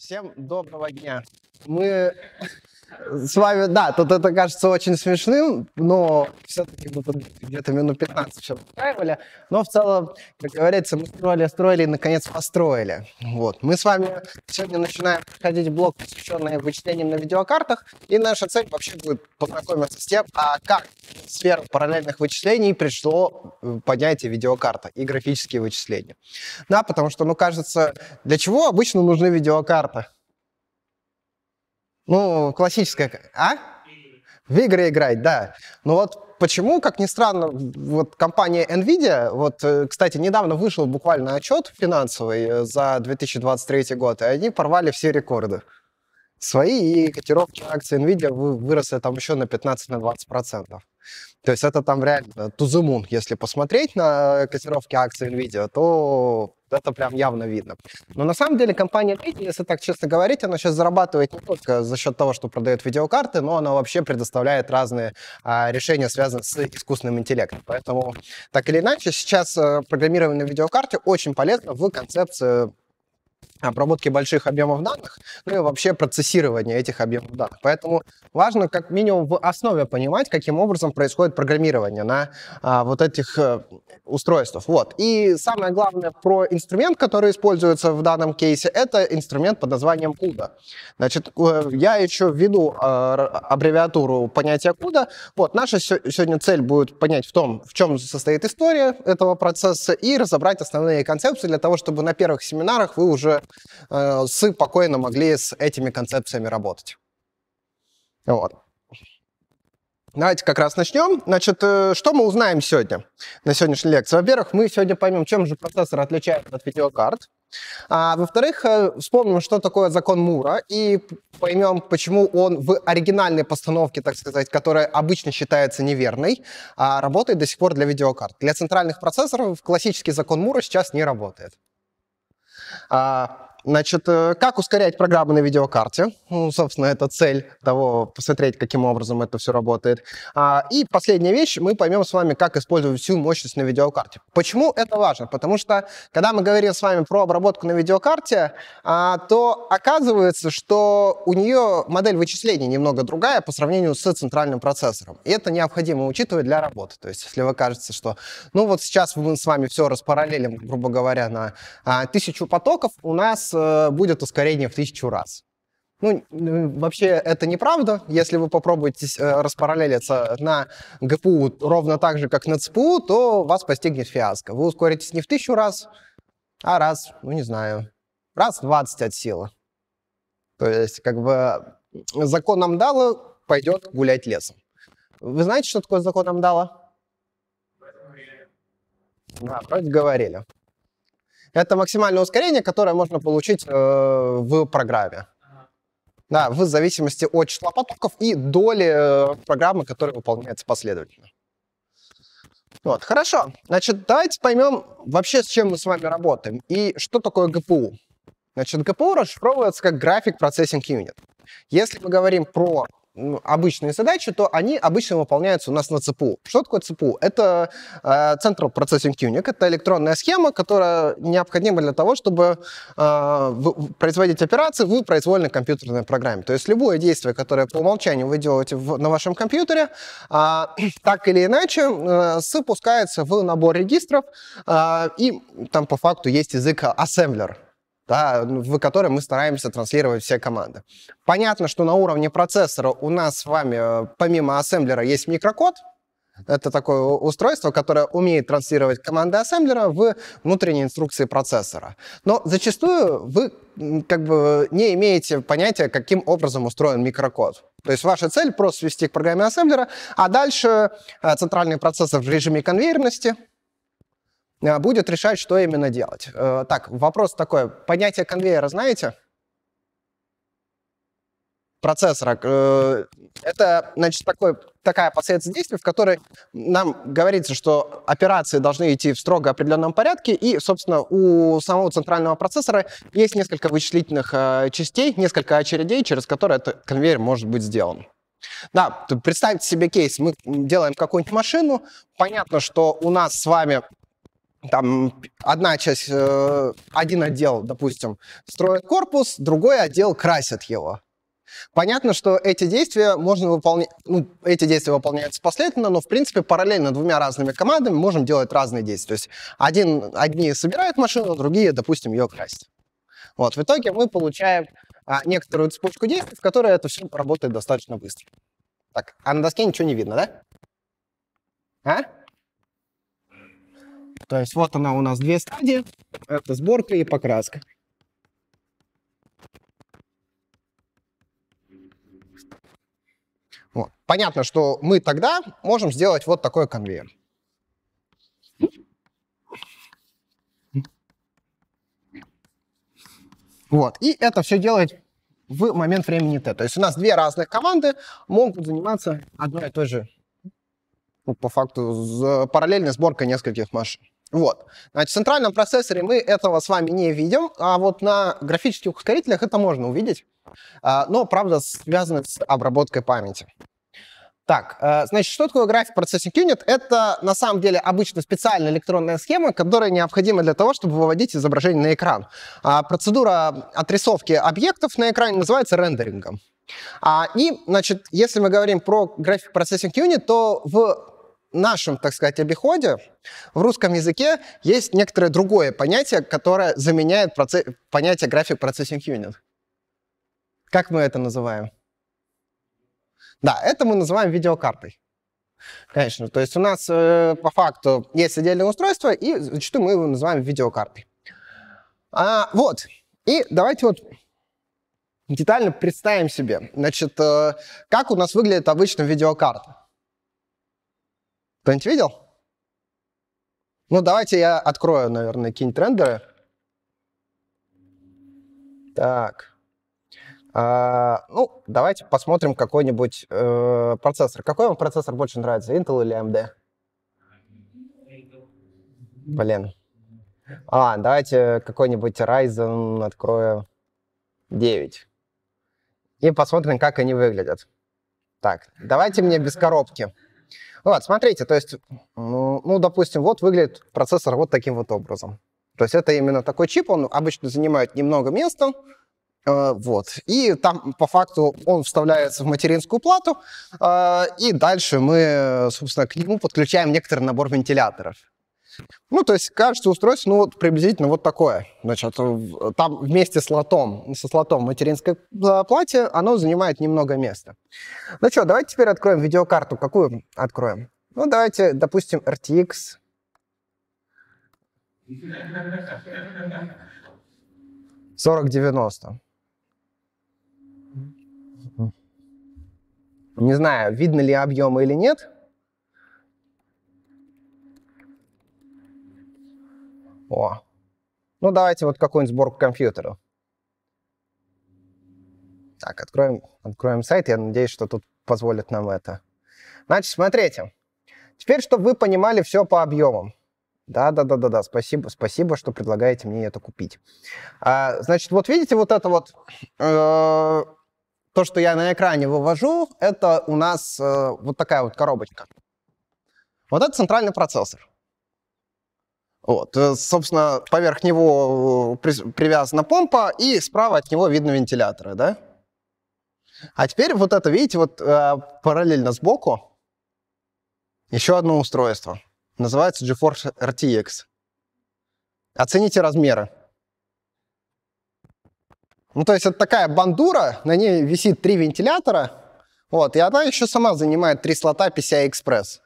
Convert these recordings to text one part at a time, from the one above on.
Всем доброго дня. Мы с вами, да, тут это кажется очень смешным, но все-таки мы тут где-то минут 15 все устраивали. Но в целом, как говорится, мы строили, строили и, наконец, построили. Вот. Мы с вами сегодня начинаем проходить блок, посвященный вычислениям на видеокартах. И наша цель вообще будет познакомиться с тем, а как в сферу параллельных вычислений пришло понятие видеокарта и графические вычисления. Да, потому что, ну, кажется, для чего обычно нужны видеокарты? Ну, классическая... А? В игры играть, да. Ну вот почему, как ни странно, вот компания NVIDIA, вот, э, кстати, недавно вышел буквально отчет финансовый э, за 2023 год, и они порвали все рекорды свои, и котировки акций NVIDIA выросли там еще на 15-20%. На то есть это там реально the moon. Если посмотреть на котировки акций NVIDIA, то это прям явно видно. Но на самом деле компания Nvidia, если так честно говорить, она сейчас зарабатывает не только за счет того, что продает видеокарты, но она вообще предоставляет разные а, решения, связанные с искусственным интеллектом. Поэтому так или иначе сейчас а, программирование на видеокарте очень полезно в концепции обработки больших объемов данных, ну и вообще процессирование этих объемов данных. Поэтому важно как минимум в основе понимать, каким образом происходит программирование на а, вот этих а, устройствах. Вот. И самое главное про инструмент, который используется в данном кейсе, это инструмент под названием CUDA. Значит, э, я еще введу а, аббревиатуру понятия CUDA. Вот, наша сегодня цель будет понять в том, в чем состоит история этого процесса и разобрать основные концепции для того, чтобы на первых семинарах вы уже спокойно могли с этими концепциями работать. Вот. Давайте как раз начнем. Значит, э, что мы узнаем сегодня на сегодняшней лекции? Во-первых, мы сегодня поймем, чем же процессор отличается от видеокарт. А, во-вторых, э, вспомним, что такое закон Мура, и поймем, почему он в оригинальной постановке, так сказать, которая обычно считается неверной, а работает до сих пор для видеокарт. Для центральных процессоров классический закон Мура сейчас не работает. А, Значит, э, как ускорять программы на видеокарте? Ну, собственно, это цель того, посмотреть, каким образом это все работает. А, и последняя вещь, мы поймем с вами, как использовать всю мощность на видеокарте. Почему это важно? Потому что, когда мы говорим с вами про обработку на видеокарте, а, то оказывается, что у нее модель вычислений немного другая по сравнению с центральным процессором. И это необходимо учитывать для работы. То есть, если вы кажется, что, ну вот сейчас мы с вами все распараллелим, грубо говоря, на а, тысячу потоков, у нас Э, будет ускорение в тысячу раз. Ну, вообще это неправда. Если вы попробуете э, распараллелиться на ГПУ ровно так же, как на ЦПУ, то вас постигнет фиаско. Вы ускоритесь не в тысячу раз, а раз, ну не знаю, раз 20 от силы. То есть как бы закон Амдала пойдет гулять лесом. Вы знаете, что такое закон Амдала? Да, вроде говорили. Это максимальное ускорение, которое можно получить э, в программе. Да, в зависимости от числа потоков и доли э, программы, которая выполняется последовательно. Вот, хорошо. Значит, давайте поймем вообще, с чем мы с вами работаем и что такое ГПУ. Значит, ГПУ расшифровывается как Graphic Processing Unit. Если мы говорим про обычные задачи, то они обычно выполняются у нас на ЦПУ. Что такое ЦПУ? Это э, Central Processing Unit, это электронная схема, которая необходима для того, чтобы э, производить операции в произвольной компьютерной программе. То есть любое действие, которое по умолчанию вы делаете в, на вашем компьютере, э, так или иначе э, спускается в набор регистров, э, и там по факту есть язык ассемблер да, в котором мы стараемся транслировать все команды. Понятно, что на уровне процессора у нас с вами э, помимо ассемблера есть микрокод, это такое устройство, которое умеет транслировать команды ассемблера в внутренние инструкции процессора. Но зачастую вы как бы не имеете понятия, каким образом устроен микрокод. То есть ваша цель просто свести к программе ассемблера, а дальше э, центральный процессор в режиме конвейерности будет решать, что именно делать. Э, так, вопрос такой. Понятие конвейера знаете? процессора. Э, это, значит, такой, такая последовательность действий, в которой нам говорится, что операции должны идти в строго определенном порядке, и, собственно, у самого центрального процессора есть несколько вычислительных частей, несколько очередей, через которые этот конвейер может быть сделан. Да, представьте себе кейс, мы делаем какую-нибудь машину, понятно, что у нас с вами там одна часть, э, один отдел, допустим, строит корпус, другой отдел красит его. Понятно, что эти действия можно выполнять, ну, эти действия выполняются последовательно, но, в принципе, параллельно двумя разными командами можем делать разные действия. То есть один, одни собирают машину, другие, допустим, ее красят. Вот, в итоге мы получаем а, некоторую цепочку действий, в которой это все работает достаточно быстро. Так, а на доске ничего не видно, да? А? То есть вот она у нас две стадии. Это сборка и покраска. Вот. Понятно, что мы тогда можем сделать вот такой конвейер. Вот. И это все делать в момент времени t. То есть у нас две разных команды могут заниматься одной и той же, ну, по факту, параллельной сборкой нескольких машин. Вот. Значит, в центральном процессоре мы этого с вами не видим, а вот на графических ускорителях это можно увидеть, а, но, правда, связано с обработкой памяти. Так, э, значит, что такое Graphic Processing Unit? Это, на самом деле, обычно специальная электронная схема, которая необходима для того, чтобы выводить изображение на экран. А процедура отрисовки объектов на экране называется рендерингом. А, и, значит, если мы говорим про Graphic Processing Unit, то в нашем, так сказать, обиходе в русском языке есть некоторое другое понятие, которое заменяет процесс... понятие Graphic Processing Unit. Как мы это называем? Да, это мы называем видеокартой. Конечно, то есть у нас э, по факту есть отдельное устройство, и зачастую мы его называем видеокартой. А, вот, и давайте вот детально представим себе, значит, э, как у нас выглядит обычно видеокарта. Кто-нибудь видел? Ну, давайте я открою, наверное, какие-нибудь рендеры. Так. А, ну, давайте посмотрим какой-нибудь э, процессор. Какой вам процессор больше нравится, Intel или AMD? Блин. А, давайте какой-нибудь Ryzen открою 9. И посмотрим, как они выглядят. Так, давайте мне без коробки. Вот, смотрите, то есть, ну, ну, допустим, вот выглядит процессор вот таким вот образом. То есть это именно такой чип, он обычно занимает немного места, э, вот. И там, по факту, он вставляется в материнскую плату, э, и дальше мы, собственно, к нему подключаем некоторый набор вентиляторов. Ну, то есть кажется устройство, ну, вот приблизительно вот такое. Значит, там вместе с лотом, со слотом материнской плате оно занимает немного места. Ну что, давайте теперь откроем видеокарту. Какую откроем? Ну, давайте, допустим, RTX. Сорок девяносто. Не знаю, видно ли объемы или нет. О. Ну, давайте вот какую-нибудь сборку компьютеров. Так, откроем, откроем сайт. Я надеюсь, что тут позволит нам это. Значит, смотрите. Теперь, чтобы вы понимали все по объемам. Да-да-да-да-да, спасибо, спасибо, что предлагаете мне это купить. А, значит, вот видите вот это вот, э, то, что я на экране вывожу, это у нас э, вот такая вот коробочка. Вот это центральный процессор. Вот, э, собственно, поверх него э, привязана помпа, и справа от него видно вентиляторы, да? А теперь вот это, видите, вот э, параллельно сбоку еще одно устройство. Называется GeForce RTX. Оцените размеры. Ну, то есть это такая бандура, на ней висит три вентилятора, вот, и она еще сама занимает три слота PCI-Express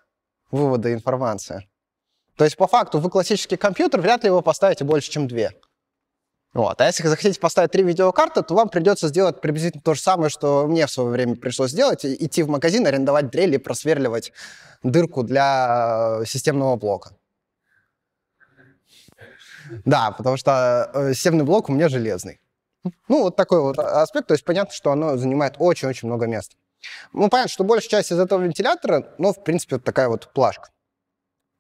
вывода информации. То есть, по факту, вы классический компьютер, вряд ли его поставите больше, чем две. Вот. А если захотите поставить три видеокарты, то вам придется сделать приблизительно то же самое, что мне в свое время пришлось сделать. Идти в магазин, арендовать дрель и просверливать дырку для э, системного блока. Да, потому что э, системный блок у меня железный. Ну, вот такой вот аспект. То есть понятно, что оно занимает очень-очень много места. Ну, понятно, что большая часть из этого вентилятора, но, в принципе, вот такая вот плашка.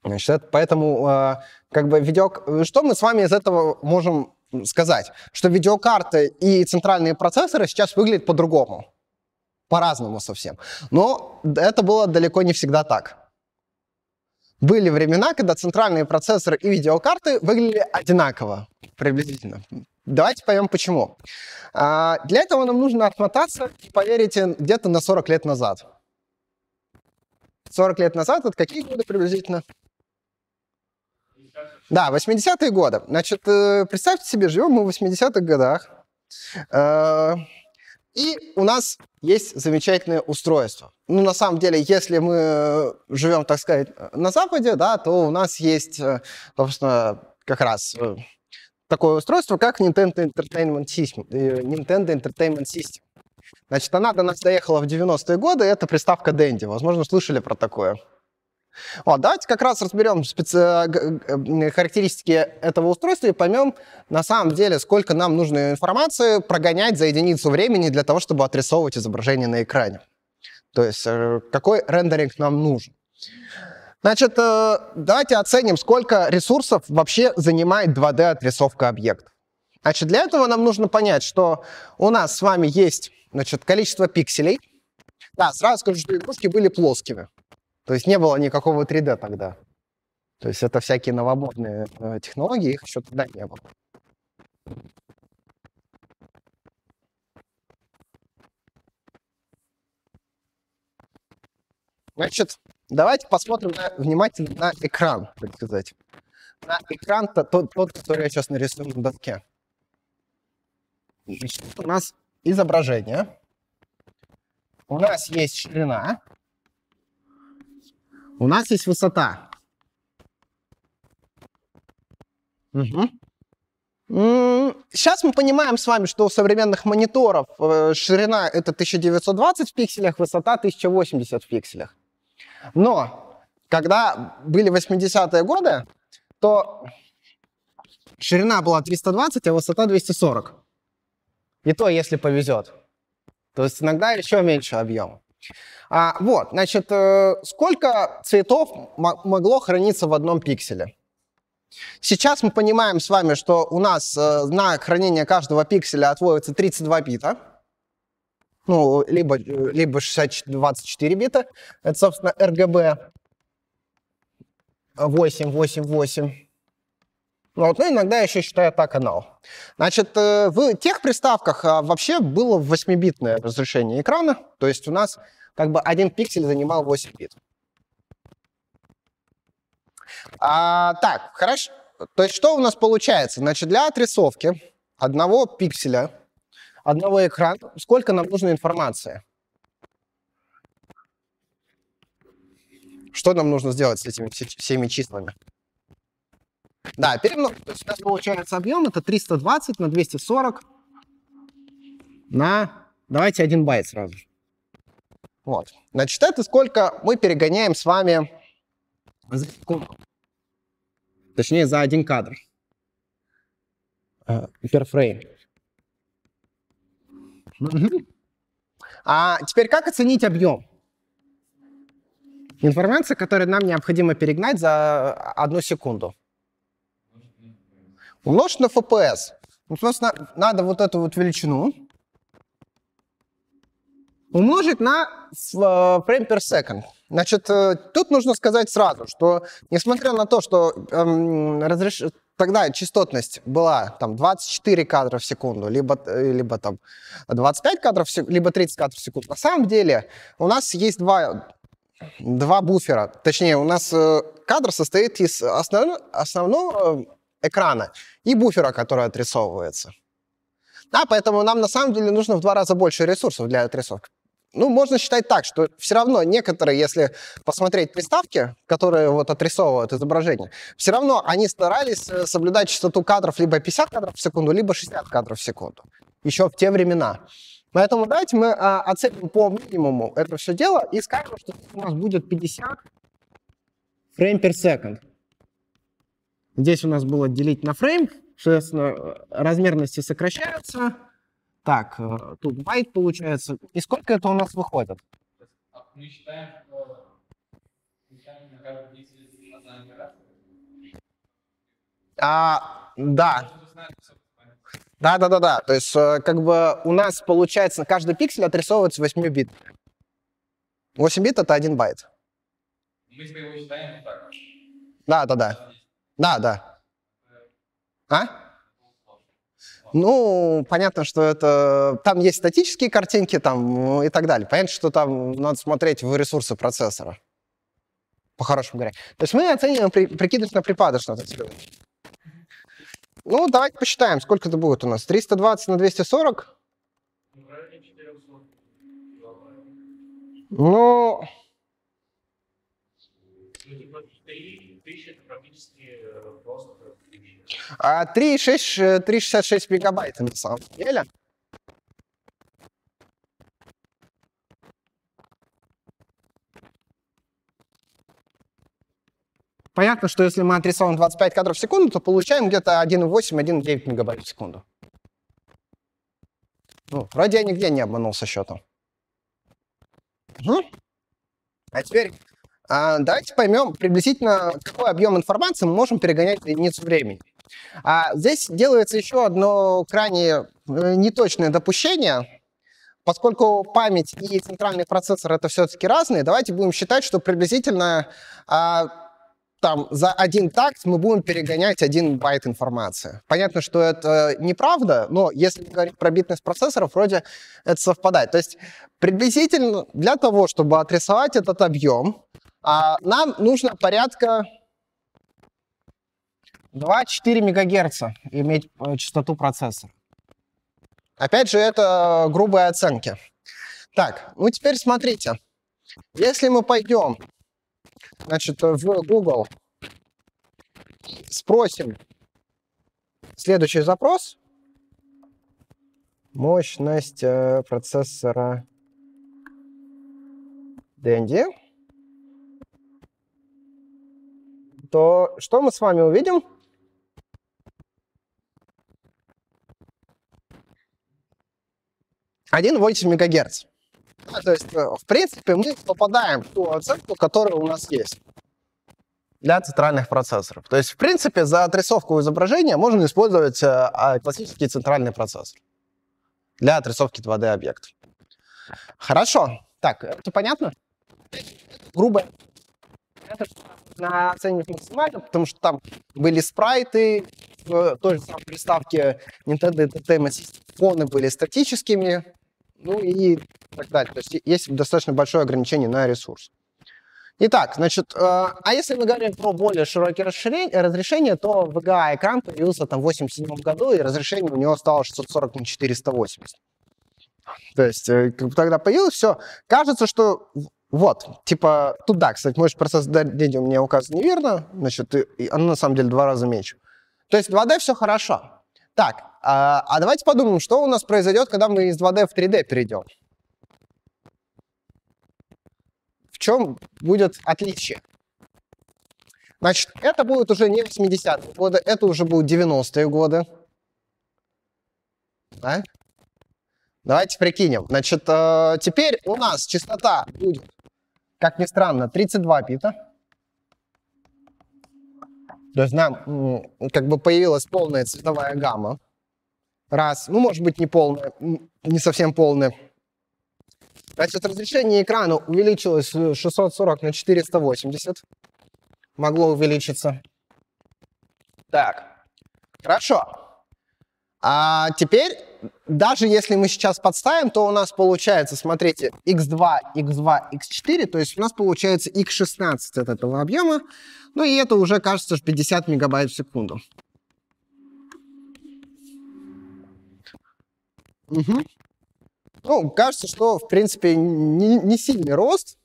Значит, это, поэтому э, как бы видео... Что мы с вами из этого можем сказать? Что видеокарты и центральные процессоры сейчас выглядят по-другому. По-разному совсем. Но это было далеко не всегда так. были времена, когда центральные процессоры и видеокарты выглядели одинаково, приблизительно. Давайте поймем, почему. А, для этого нам нужно отмотаться, поверите, где-то на 40 лет назад. 40 лет назад, это какие годы приблизительно? Да, 80-е годы. Значит, э, представьте себе, живем мы в 80-х годах. Э, и у нас есть замечательное устройство. Ну, на самом деле, если мы живем, так сказать, на Западе, да, то у нас есть, э, собственно, как раз такое устройство, как Nintendo Entertainment System. Nintendo Entertainment System. Значит, она до нас доехала в 90-е годы, это приставка Dendy. Возможно, слышали про такое. Вот, давайте как раз разберем специ... характеристики этого устройства и поймем на самом деле, сколько нам нужно информации прогонять за единицу времени для того, чтобы отрисовывать изображение на экране. То есть э, какой рендеринг нам нужен. Значит, э, давайте оценим, сколько ресурсов вообще занимает 2D-отрисовка объекта. Значит, для этого нам нужно понять, что у нас с вами есть значит, количество пикселей. Да, сразу скажу, что игрушки были плоскими. То есть не было никакого 3D тогда. То есть это всякие новомодные э, технологии, их еще тогда не было. Значит, давайте посмотрим на, внимательно на экран, так сказать. На экран -то, тот, тот, который я сейчас нарисую на доске. Значит, у нас изображение. У нас есть ширина. У нас есть высота. Угу. Сейчас мы понимаем с вами, что у современных мониторов э, ширина это 1920 в пикселях, высота 1080 в пикселях. Но когда были 80-е годы, то ширина была 320, а высота 240. И то, если повезет. То есть иногда еще меньше объема. А, вот, значит, э, сколько цветов могло храниться в одном пикселе? Сейчас мы понимаем с вами, что у нас э, на хранение каждого пикселя отводится 32 бита. Ну, либо, либо 60, 24 бита. Это, собственно, RGB 888. Вот, ну, иногда еще считаю так канал. Значит, э, в тех приставках а, вообще было 8-битное разрешение экрана. То есть у нас как бы один пиксель занимал 8 бит. А, так, хорошо. То есть что у нас получается? Значит, для отрисовки одного пикселя, одного экрана, сколько нам нужно информации? Что нам нужно сделать с этими всеми числами? Да, перемножить. То есть у нас получается объем, это 320 на 240 на, давайте, 1 байт сразу же. Вот. Значит, это сколько мы перегоняем с вами за секунду. Точнее, за один кадр. Uh, per frame. А теперь как оценить объем? Информация, которую нам необходимо перегнать за одну секунду. Умножить на FPS. Ну, собственно, надо вот эту вот величину умножить на frame per second. Значит, э, тут нужно сказать сразу, что несмотря на то, что эм, разреш... тогда частотность была там 24 кадра в секунду, либо, э, либо там 25 кадров, в секунду, либо 30 кадров в секунду, на самом деле у нас есть два, два буфера. Точнее, у нас э, кадр состоит из основ... основного экрана и буфера, который отрисовывается. Да, поэтому нам на самом деле нужно в два раза больше ресурсов для отрисовки. Ну, можно считать так, что все равно некоторые, если посмотреть приставки, которые вот отрисовывают изображение, все равно они старались э, соблюдать частоту кадров либо 50 кадров в секунду, либо 60 кадров в секунду. Еще в те времена. Поэтому давайте мы а, оценим по минимуму это все дело и скажем, что у нас будет 50 фрейм per second. Здесь у нас было делить на фрейм, соответственно, размерности сокращаются, так, э, тут байт получается. И сколько это у нас выходит? Мы считаем, что на каждый пиксель одна операция. А, да. Да, да, да, да. То есть, э, как бы у нас получается, каждый пиксель отрисовывается 8 бит. 8 бит это 1 байт. Мы его считаем так. Да, да, да. Да, да. А? Ну, понятно, что это... Там есть статические картинки там и так далее. Понятно, что там надо смотреть в ресурсы процессора. По-хорошему говоря. То есть мы оцениваем при, прикидочно-припадочно. Ну, давайте посчитаем, сколько это будет у нас. 320 на 240? Ну... А 3,6, 3,66 мегабайт на самом деле. Понятно, что если мы отрисовываем 25 кадров в секунду, то получаем где-то 1,8-1,9 мегабайт в секунду. Ну, вроде я нигде не обманулся счетом. Угу. А теперь а, давайте поймем приблизительно, какой объем информации мы можем перегонять в единицу времени. А здесь делается еще одно крайне э, неточное допущение. Поскольку память и центральный процессор это все-таки разные, давайте будем считать, что приблизительно а, там за один такт мы будем перегонять один байт информации. Понятно, что это неправда, но если говорить про битность процессоров, вроде это совпадает. То есть приблизительно для того, чтобы отрисовать этот объем, а, нам нужно порядка 2-4 МГц иметь э, частоту процессора. Опять же, это грубые оценки. Так, ну теперь смотрите. Если мы пойдем значит, в Google, спросим следующий запрос. Мощность э, процессора Dendy. То что мы с вами увидим? Один 1,8 МГц. Да, то есть, э, в принципе, мы попадаем в ту оценку, которая у нас есть для центральных процессоров. То есть, в принципе, за отрисовку изображения можно использовать э, а, классический центральный процессор для отрисовки 2D-объектов. Хорошо. Так, это понятно? Грубо. Это на оценивать максимально, потому что там были спрайты, в той же самой приставке Nintendo Entertainment System фоны были статическими, ну и так далее. То есть есть достаточно большое ограничение на ресурс. Итак, значит, э, а если мы говорим про более широкие разрешения, то VGA экран появился там в 87 году, и разрешение у него стало 640 на 480. То есть, э, тогда появилось все. Кажется, что вот, типа, тут да, кстати, мощность процесса DD у меня указан неверно, значит, и оно на самом деле два раза меньше. То есть 2D все хорошо. Так, а, а давайте подумаем, что у нас произойдет, когда мы из 2D в 3D перейдем. В чем будет отличие? Значит, это будет уже не 80-е годы, это уже будут 90-е годы. Да? Давайте прикинем. Значит, э, теперь у нас частота будет, как ни странно, 32 бита. То есть нам как бы появилась полная цветовая гамма. Раз. Ну, может быть, не полная, не совсем полная. Значит, разрешение экрана увеличилось с 640 на 480. Могло увеличиться. Так, хорошо. А теперь, даже если мы сейчас подставим, то у нас получается, смотрите, x2, x2, x4, то есть у нас получается x16 от этого объема, ну и это уже кажется 50 мегабайт в секунду. Угу. Ну, кажется, что, в принципе, не, не сильный рост,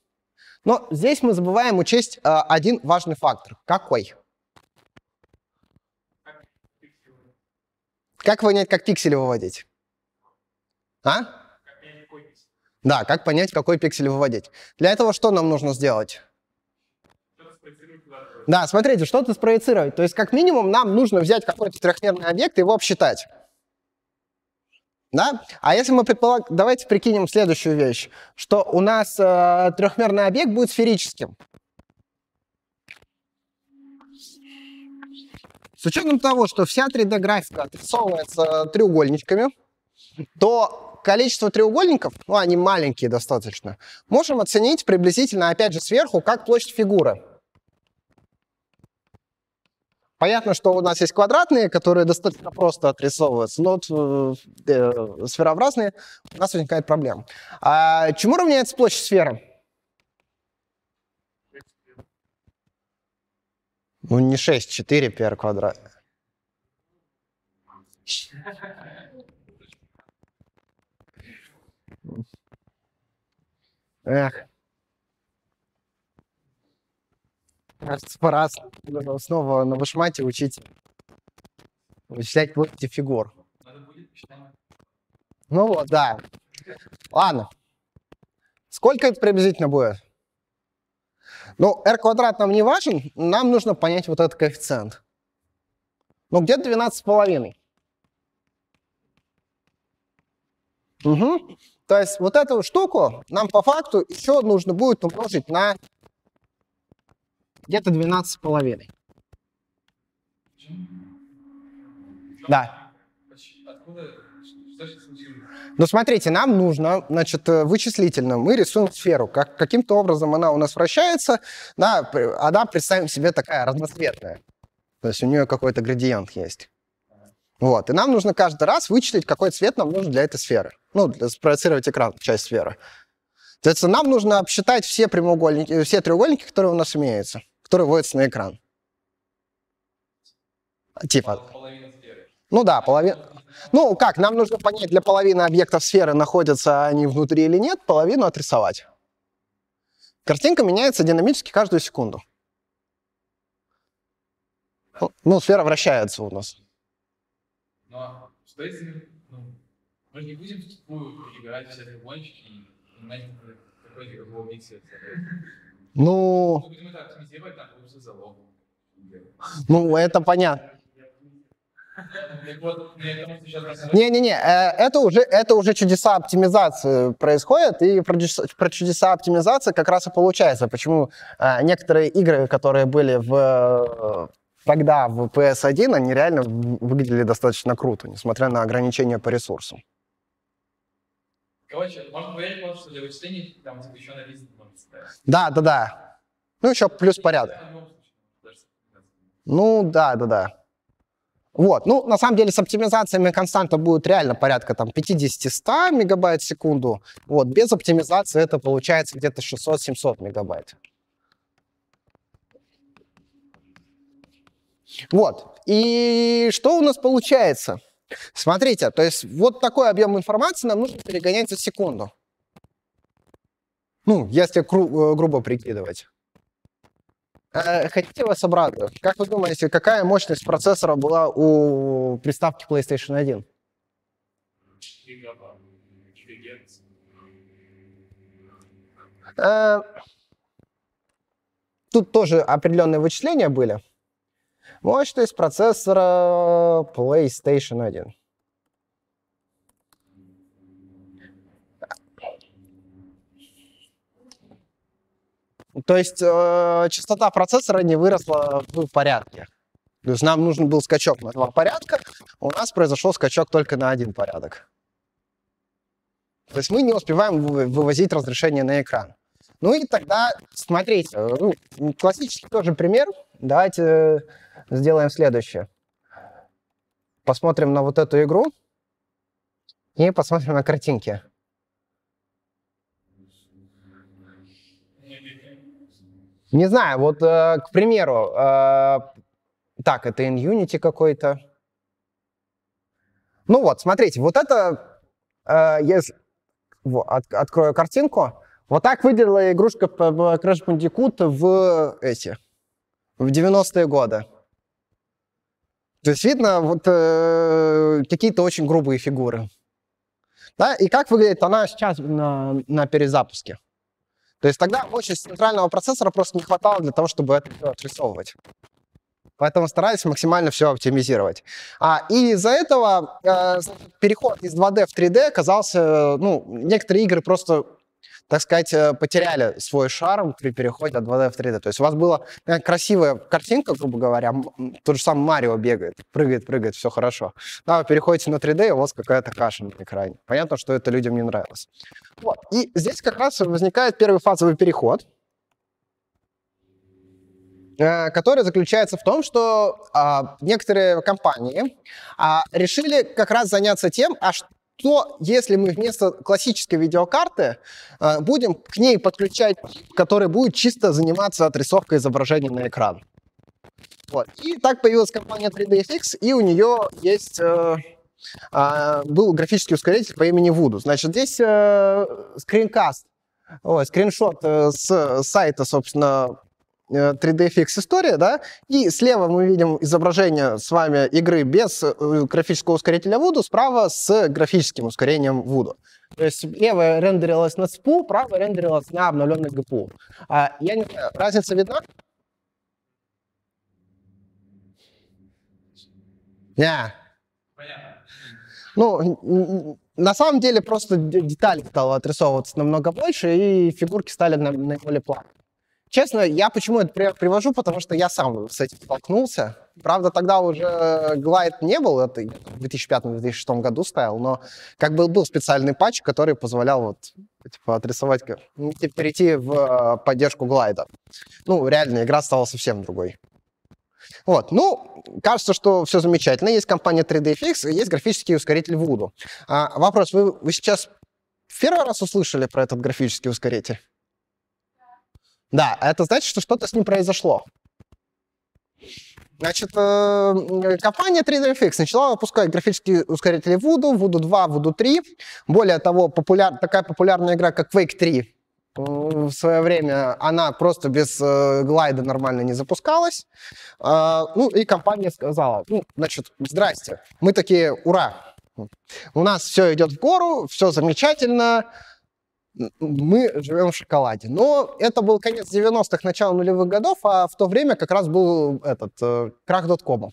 но здесь мы забываем учесть э, один важный фактор. Какой? Как понять, как пиксели выводить? А? Да, как понять, какой пиксель выводить. Для этого что нам нужно сделать? Да, смотрите, что-то спроецировать. То есть, как минимум, нам нужно взять какой-то трехмерный объект и его обсчитать. Да? А если мы предполагаем, давайте прикинем следующую вещь, что у нас э, трехмерный объект будет сферическим. С учетом того, что вся 3D-графика отрисовывается треугольничками, то количество треугольников, ну, они маленькие достаточно, можем оценить приблизительно, опять же, сверху, как площадь фигуры. Понятно, что у нас есть квадратные, которые достаточно просто отрисовываются, но вот э, э, сферообразные у нас возникает проблема. А чему равняется площадь сферы? Ну, не 6, 4 пи квадрат. Эх. Кажется, пора снова на вышмате учить вычислять площади фигур. Ну вот, да. Ладно. Сколько это приблизительно будет? Ну, r квадрат нам не важен, нам нужно понять вот этот коэффициент. Ну, где-то 12,5. Угу. То есть вот эту штуку нам по факту еще нужно будет умножить на где-то 12,5. Да. Ну, смотрите, нам нужно, значит, э, вычислительно, мы рисуем сферу, как, каким-то образом она у нас вращается, да, она, представим себе, такая разноцветная. То есть у нее какой-то градиент есть. Вот, и нам нужно каждый раз вычислить, какой цвет нам нужен для этой сферы. Ну, для, спроецировать экран, часть сферы. Соответственно, нам нужно обсчитать все прямоугольники, все треугольники, которые у нас имеются который выводится на экран. Типа. Половина сферы. Ну да, половина. Ну как, нам нужно понять, для половины объектов сферы находятся они внутри или нет, половину отрисовать. Картинка меняется динамически каждую секунду. Ну, ну сфера вращается у нас. А что если... Ну, мы же не будем втихую перебирать все треугольнички и понимать, какой какого объекта ну, ну, это понятно. Не-не-не, э, это уже, это уже чудеса оптимизации происходят, и про чудеса, про чудеса оптимизации как раз и получается, почему э, некоторые игры, которые были в, тогда в PS1, они реально выглядели достаточно круто, несмотря на ограничения по ресурсам. Короче, можно поверить, что для вычислений там запрещенный лист да, да, да. Ну, еще плюс порядок. Ну, да, да, да. Вот, ну, на самом деле, с оптимизациями константа будет реально порядка там 50-100 мегабайт в секунду. Вот, без оптимизации это получается где-то 600-700 мегабайт. Вот, и что у нас получается? Смотрите, то есть вот такой объем информации нам нужно перегонять за секунду. Ну, если гру- э, грубо прикидывать. Э, хотите вас обрадую? Как вы думаете, какая мощность процессора была у приставки PlayStation 1? Э, тут тоже определенные вычисления были. Мощность процессора PlayStation 1. То есть э, частота процессора не выросла в порядке. То есть нам нужен был скачок на два порядка, у нас произошел скачок только на один порядок. То есть мы не успеваем вывозить разрешение на экран. Ну и тогда, смотрите, ну, классический тоже пример. Давайте сделаем следующее. Посмотрим на вот эту игру и посмотрим на картинки. Не знаю, вот, э, к примеру, э, так, это InUnity какой-то. Ну вот, смотрите, вот это, э, если вот, от, открою картинку, вот так выглядела игрушка Crash Bandicoot в эти, в 90-е годы. То есть видно вот э, какие-то очень грубые фигуры. Да? И как выглядит она сейчас на, на перезапуске. То есть тогда мощности центрального процессора просто не хватало для того, чтобы это все отрисовывать. Поэтому старались максимально все оптимизировать. А, и из-за этого э, переход из 2D в 3D оказался, ну, некоторые игры просто так сказать, э, потеряли свой шарм при переходе от 2D в 3D. То есть у вас была красивая картинка, грубо говоря, тот же самый Марио бегает, прыгает, прыгает, все хорошо. Да, вы переходите на 3D, и у вас какая-то каша на экране. Понятно, что это людям не нравилось. Вот. И здесь как раз возникает первый фазовый переход. э, который заключается в том, что а, некоторые компании а, решили как раз заняться тем, а что если мы вместо классической видеокарты э, будем к ней подключать, который будет чисто заниматься отрисовкой изображения на экран. Вот. И так появилась компания 3DFX, и у нее есть э, э, был графический ускоритель по имени Voodoo. Значит, здесь э, скринкаст, ой, скриншот э, с сайта, собственно, 3DFX э, история, да, и слева мы видим изображение с вами игры без э, графического ускорителя Voodoo, справа с графическим ускорением Voodoo. То есть левая рендерилась на СПУ, правая рендерилась на обновленный GPU. А, я не знаю, разница видна? Не. Понятно. Ну, на самом деле просто деталей стало отрисовываться намного больше, и фигурки стали наиболее плавные. Честно, я почему это привожу, потому что я сам с этим столкнулся. Правда, тогда уже Glide не был, это в 2005-2006 году ставил, но как бы был специальный патч, который позволял вот типа отрисовать, ну, типа, перейти в э, поддержку глайда. Ну, реально, игра стала совсем другой. Вот, ну, кажется, что все замечательно. Есть компания 3DFX, есть графический ускоритель Voodoo. А, вопрос, вы, вы сейчас первый раз услышали про этот графический ускоритель? Да, это значит, что что-то с ним произошло. Значит, э, компания 3DFX начала выпускать графические ускорители Voodoo, Voodoo 2, Voodoo 3. Более того, популяр, такая популярная игра, как Quake 3, э, в свое время она просто без э, глайда нормально не запускалась. Э, ну и компания сказала, ну, значит, здрасте, мы такие, ура, у нас все идет в гору, все замечательно, мы живем в шоколаде. Но это был конец 90-х, начало нулевых годов, а в то время как раз был этот э, крах доткома.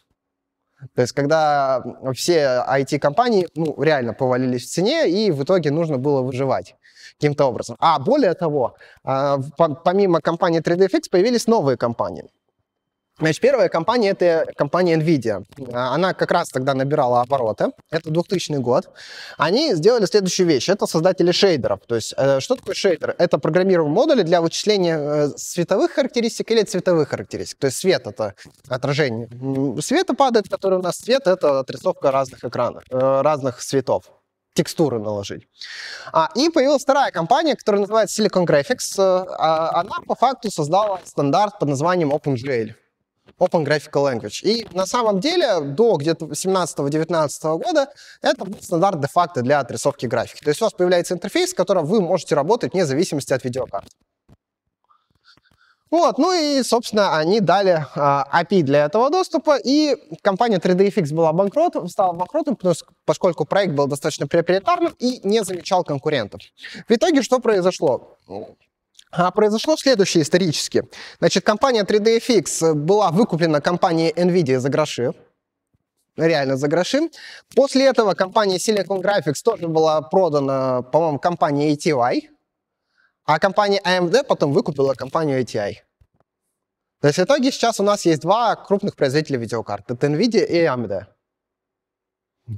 То есть, когда все IT-компании ну, реально повалились в цене, и в итоге нужно было выживать каким-то образом. А более того, э, помимо компании 3DFX появились новые компании. Значит, первая компания — это компания NVIDIA. А, она как раз тогда набирала обороты. Это 2000 год. Они сделали следующую вещь. Это создатели шейдеров. То есть, э, что такое шейдер? Это программируемые модули для вычисления э, световых характеристик или цветовых характеристик. То есть свет — это отражение света падает, который у нас цвет — это отрисовка разных экранов, э, разных цветов текстуры наложить. А, и появилась вторая компания, которая называется Silicon Graphics. А, она по факту создала стандарт под названием OpenGL. Open Graphical Language. И на самом деле до где-то 17-19 года это был стандарт де-факто для отрисовки графики. То есть у вас появляется интерфейс, с которым вы можете работать вне зависимости от видеокарты. Вот, ну и, собственно, они дали э, API для этого доступа, и компания 3DFX была банкротом, стала банкротом, поскольку проект был достаточно проприетарным и не замечал конкурентов. В итоге что произошло? А произошло следующее исторически. Значит, компания 3DFX была выкуплена компанией NVIDIA за гроши. Реально за гроши. После этого компания Silicon Graphics тоже была продана, по-моему, компанией ATI. А компания AMD потом выкупила компанию ATI. То есть в итоге сейчас у нас есть два крупных производителя видеокарт. Это NVIDIA и AMD.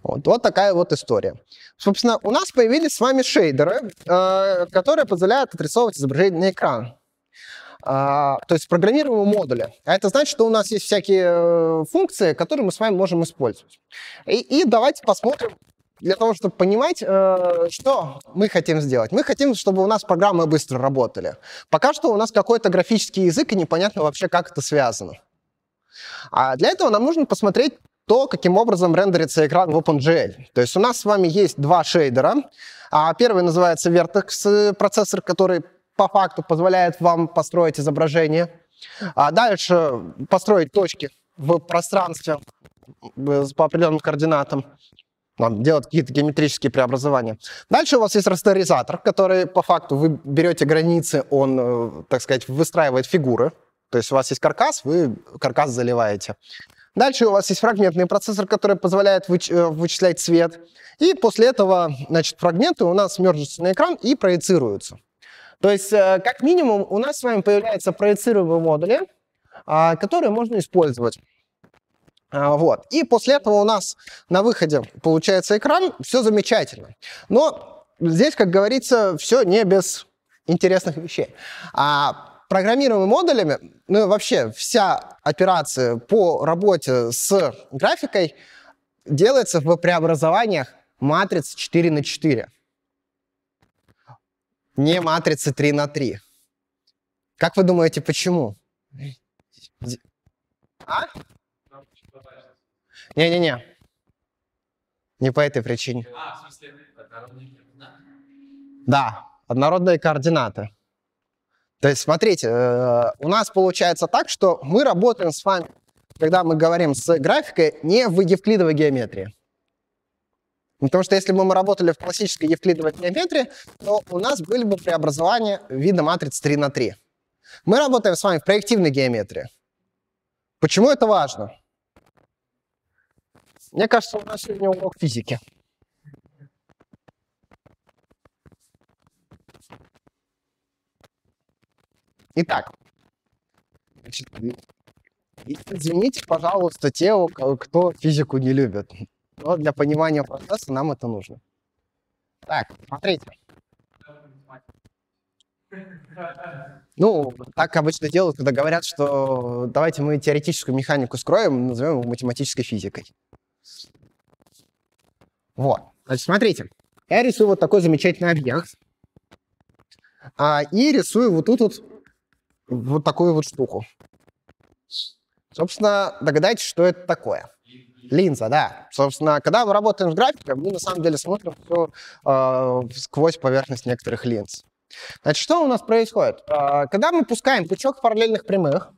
Вот, вот такая вот история. Собственно, у нас появились с вами шейдеры, э, которые позволяют отрисовывать изображение на экран. Uh, то есть программируемые модули. А это значит, что у нас есть всякие э, функции, которые мы с вами можем использовать. И, и давайте посмотрим, для того, чтобы понимать, э, что мы хотим сделать. Мы хотим, чтобы у нас программы быстро работали. Пока что у нас какой-то графический язык, и непонятно вообще, как это связано. А для этого нам нужно посмотреть то, каким образом рендерится экран в OpenGL. То есть у нас с вами есть два шейдера. А первый называется Vertex процессор, который по факту позволяет вам построить изображение. А дальше построить точки в пространстве по определенным координатам делать какие-то геометрические преобразования. Дальше у вас есть растеризатор, который по факту вы берете границы, он, э, так сказать, выстраивает фигуры. То есть у вас есть каркас, вы каркас заливаете. Дальше у вас есть фрагментный процессор, который позволяет выч э, вычислять цвет. И после этого, значит, фрагменты у нас мержатся на экран и проецируются. То есть, э, как минимум, у нас с вами появляются проецируемые модули, а, которые можно использовать. А, вот. И после этого у нас на выходе получается экран, все замечательно. Но здесь, как говорится, все не без интересных вещей. А программируемыми модулями, ну и вообще вся операция по работе с графикой делается в преобразованиях матриц 4 на 4. Не матрицы 3 на 3. Как вы думаете, почему? А? Не-не-не. Не по этой причине. А, в смысле, однородные координаты. Да, однородные координаты. То есть, смотрите, э, у нас получается так, что мы работаем с вами, когда мы говорим с графикой, не в евклидовой геометрии. Потому что если бы мы работали в классической евклидовой геометрии, то у нас были бы преобразования вида матриц 3 на 3. Мы работаем с вами в проективной геометрии. Почему это важно? Мне кажется, у нас сегодня урок физики. Итак, извините, пожалуйста, те, кто физику не любит. Но для понимания процесса нам это нужно. Так, смотрите. Ну, так обычно делают, когда говорят, что давайте мы теоретическую механику скроем, назовем его математической физикой. Вот. Значит, смотрите. Я рисую вот такой замечательный объект. А, и рисую вот тут вот, вот такую вот штуку. Собственно, догадайтесь, что это такое. Линза, да. Собственно, когда мы работаем с графикой, мы на самом деле смотрим все сквозь поверхность некоторых линз. Значит, что у нас происходит? А, когда мы пускаем пучок параллельных прямых,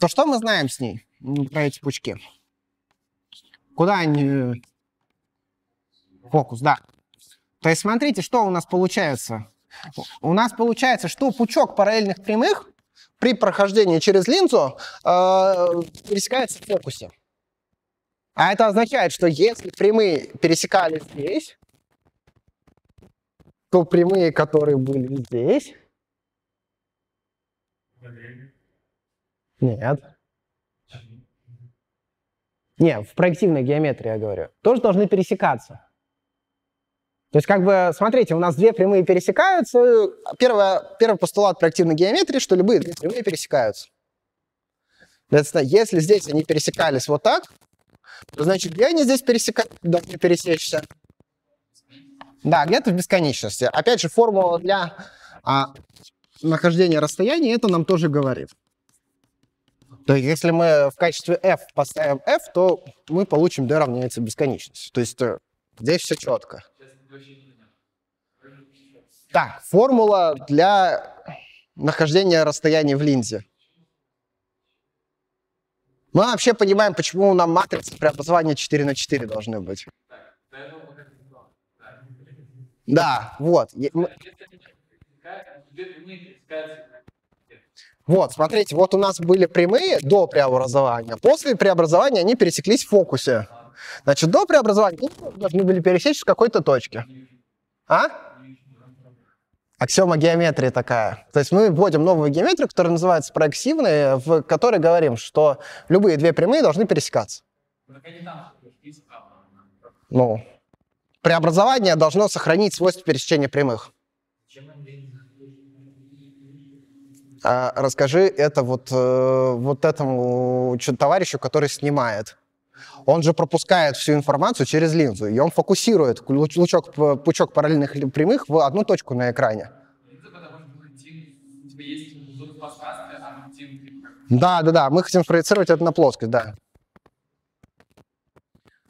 то что мы знаем с ней, про эти пучки? Куда они... Фокус, да. То есть смотрите, что у нас получается. У нас получается, что пучок параллельных прямых при прохождении через линзу э, пересекается в фокусе. А это означает, что если прямые пересекались здесь, то прямые, которые были здесь... Нет. Не, в проективной геометрии я говорю. Тоже должны пересекаться. То есть, как бы, смотрите, у нас две прямые пересекаются. Первое, первый постулат проективной геометрии, что любые две прямые пересекаются. Если здесь они пересекались вот так, то значит, где они здесь пересека... должны пересечься? Да, где-то в бесконечности. Опять же, формула для а, нахождения расстояния это нам тоже говорит. То есть, если мы в качестве f поставим f, то мы получим d равняется бесконечности. То есть, э, здесь все четко. Так, формула для нахождения расстояния в линзе. Мы вообще понимаем, почему нам матрицы преобразования 4 на 4 должны быть. Да, вот. Вот, смотрите, вот у нас были прямые до преобразования. После преобразования они пересеклись в фокусе. Значит, до преобразования должны были пересечься в какой-то точке. А? Аксиома геометрии такая. То есть мы вводим новую геометрию, которая называется проексивной, в которой говорим, что любые две прямые должны пересекаться. Ну, преобразование должно сохранить свойства пересечения прямых. А, расскажи это вот, э, вот этому товарищу, который снимает. Он же пропускает всю информацию через линзу, и он фокусирует луч- лучок, пучок параллельных прямых в одну точку на экране. Пространстве, а Да, да, да, мы хотим проецировать это на плоскость, да.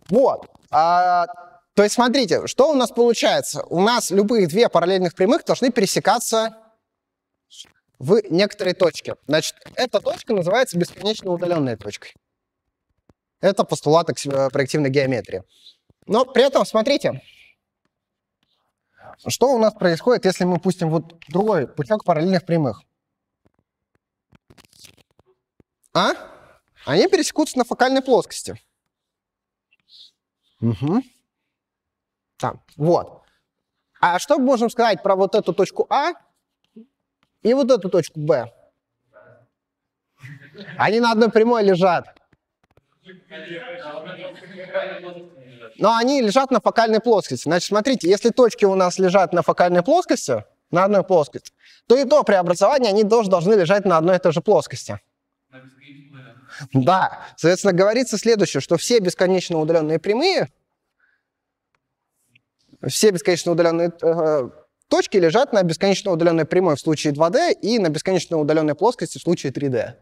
Вот. А, то есть смотрите, что у нас получается? У нас любые две параллельных прямых должны пересекаться в некоторой точке. Значит, эта точка называется бесконечно удаленной точкой. Это постулат э, проективной геометрии. Но при этом, смотрите, что у нас происходит, если мы пустим вот другой пучок параллельных прямых? А? Они пересекутся на фокальной плоскости. Угу. Там, вот. А что мы можем сказать про вот эту точку А и вот эту точку Б? Они на одной прямой лежат. Но они лежат на фокальной плоскости. Значит, смотрите, если точки у нас лежат на фокальной плоскости, на одной плоскости, то и то преобразования, они тоже должны лежать на одной и той же плоскости. Да, соответственно, говорится следующее, что все бесконечно удаленные прямые, все бесконечно удаленные э, точки лежат на бесконечно удаленной прямой в случае 2D и на бесконечно удаленной плоскости в случае 3D.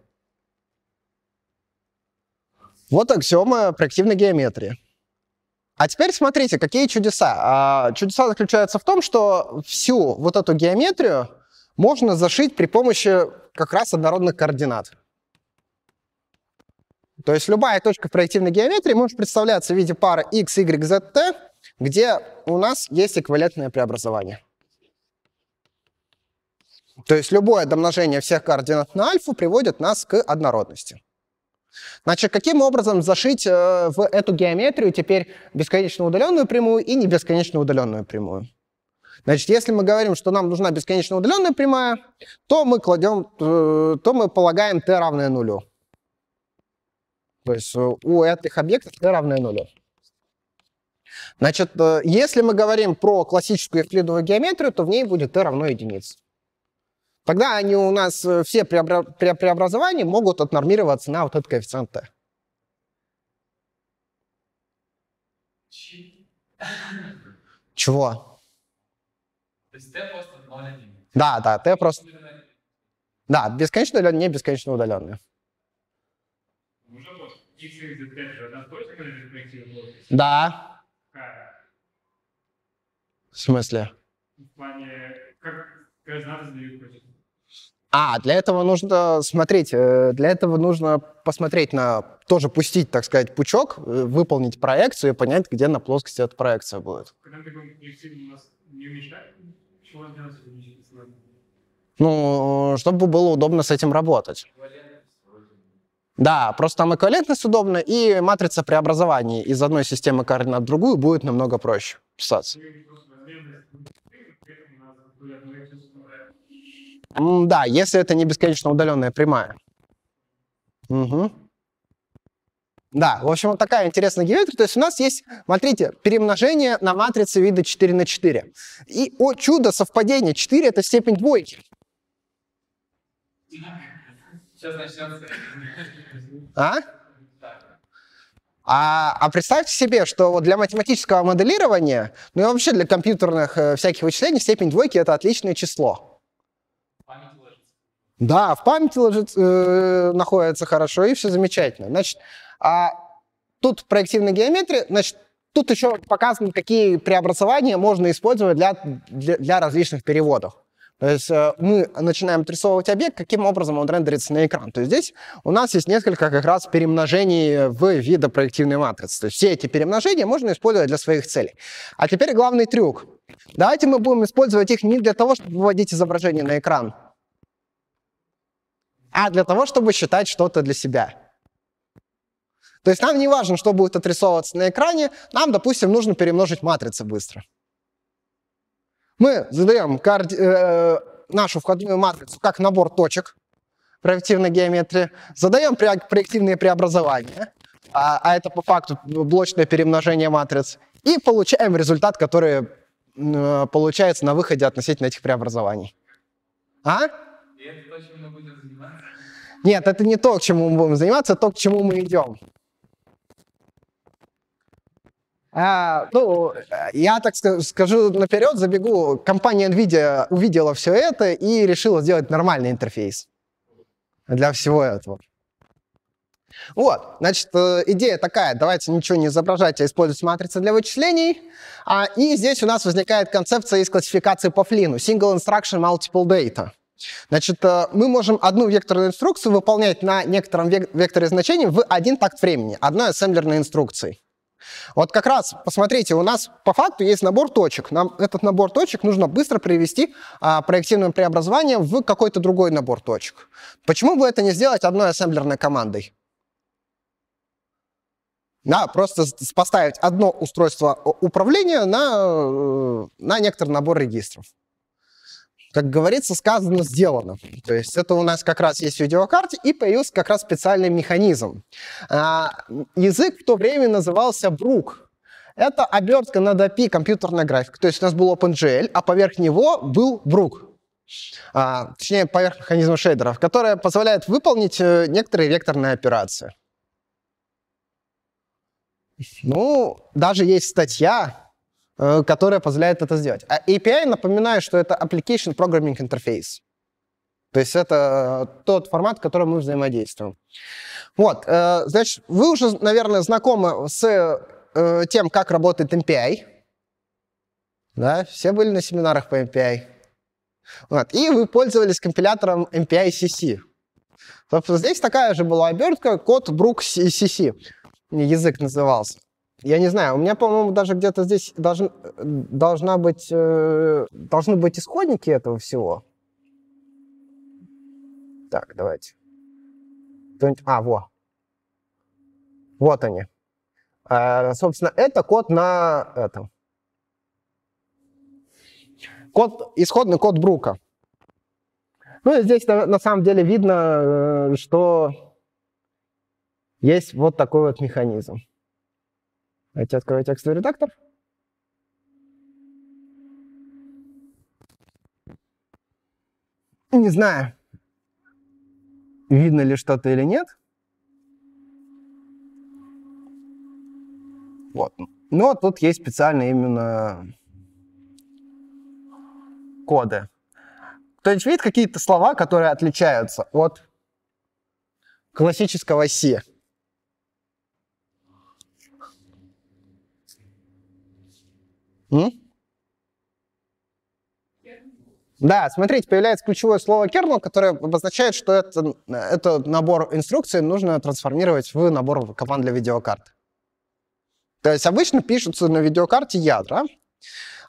Вот аксиома проективной геометрии. А теперь смотрите, какие чудеса. А, чудеса заключаются в том, что всю вот эту геометрию можно зашить при помощи как раз однородных координат. То есть любая точка в проективной геометрии может представляться в виде пары x, y, z, t, где у нас есть эквивалентное преобразование. То есть любое домножение всех координат на альфу приводит нас к однородности. Значит, каким образом зашить э, в эту геометрию теперь бесконечно удаленную прямую и не бесконечно удаленную прямую? Значит, если мы говорим, что нам нужна бесконечно удаленная прямая, то мы кладем, э, то мы полагаем t равное нулю. То есть э, у этих объектов t равное нулю. Значит, если мы говорим про классическую евклидовую геометрию, то в ней будет t равно единице. Тогда они у нас э, все преобра- пре- преобразования могут отнормироваться на вот этот коэффициент t. Чего? То есть Т просто 0,1. Да, да, t просто... Да, бесконечно удаленные, не бесконечно удаленные. Можно вот x, y, z, 5 же одна точка на перспективе плоскости. Да, Какая? в смысле? В плане, как координаты задают точку. А, для этого нужно смотреть, э, для этого нужно посмотреть на, тоже пустить, так сказать, пучок, э, выполнить проекцию и понять, где на плоскости эта проекция будет. Ну, чтобы было удобно с этим работать. Да, просто там эквивалентность удобна, и матрица преобразований из одной системы координат в другую будет намного проще писаться. М, Да, если это не бесконечно удаленная прямая. Мгм. Да, в общем, вот такая интересная геометрия. То есть у нас есть, смотрите, перемножение на матрице вида 4 на 4. И, о чудо, совпадение, 4 — это степень двойки. Сейчас начнется. А? А, а представьте себе, что вот для математического моделирования, ну и вообще для компьютерных э, всяких вычислений, степень двойки — это отличное число. Да, в памяти ложит, э, находится хорошо, и все замечательно. Значит, а тут в проективной геометрии, значит, тут еще показано, какие преобразования можно использовать для, для, для различных переводов. То есть э, мы начинаем отрисовывать объект, каким образом он рендерится на экран. То есть здесь у нас есть несколько как раз перемножений в вида проективной матрицы. То есть все эти перемножения можно использовать для своих целей. А теперь главный трюк. Давайте мы будем использовать их не для того, чтобы выводить изображение на экран, а для того, чтобы считать что-то для себя. То есть нам не важно, что будет отрисовываться на экране, нам, допустим, нужно перемножить матрицы быстро. Мы задаем коорди- э, нашу входную матрицу как набор точек в проективной геометрии, задаем проективные преобразования, а, а это по факту блочное перемножение матриц, и получаем результат, который м, получается на выходе относительно этих преобразований. А? Это то, чем мы будем заниматься. Нет, это не то, чему мы будем заниматься, это то, к чему мы идем. А, ну, я так ска- скажу наперед, забегу. Компания NVIDIA увидела все это и решила сделать нормальный интерфейс для всего этого. Вот, значит, э, идея такая, давайте ничего не изображать, а использовать матрицы для вычислений. А, и здесь у нас возникает концепция из классификации по флину, Single Instruction Multiple Data. Значит, э, мы можем одну векторную инструкцию выполнять на некотором век- векторе значений в один такт времени, одной ассемблерной инструкцией. Вот как раз, посмотрите, у нас по факту есть набор точек. Нам этот набор точек нужно быстро привести а, проективным преобразованием в какой-то другой набор точек. Почему бы это не сделать одной ассемблерной командой? Да, просто поставить одно устройство о- управления на, э, на некоторый набор регистров. Как говорится, сказано, сделано. То есть это у нас как раз есть в видеокарте, и появился как раз специальный механизм. А, язык в то время назывался Брук. Это обертка над API компьютерная графика. То есть у нас был OpenGL, а поверх него был Brook. А, точнее, поверх механизма шейдеров, которая позволяет выполнить э, некоторые векторные операции. Ну, даже есть статья, которая позволяет это сделать. А API, напоминаю, что это Application Programming Interface. То есть это тот формат, в котором мы взаимодействуем. Вот, э, значит, вы уже, наверное, знакомы с э, тем, как работает MPI. Да, все были на семинарах по MPI. Вот, и вы пользовались компилятором MPI-CC. Здесь такая же была обертка, код Brook CC. Язык назывался. Я не знаю, у меня, по-моему, даже где-то здесь должен, должна быть, э, должны быть исходники этого всего. Так, давайте. А, во. Вот они. А, собственно, это код на этом. Код, исходный код Брука. Ну и здесь на, на самом деле видно, э, что есть вот такой вот механизм. Давайте открою текстовый редактор. Не знаю, видно ли что-то или нет. Вот. Но тут есть специально именно коды. Кто-нибудь видит какие-то слова, которые отличаются от классического C? Да, смотрите, появляется ключевое слово kernel, которое обозначает, что это, это набор инструкций нужно трансформировать в набор команд для видеокарты. То есть обычно пишутся на видеокарте ядра.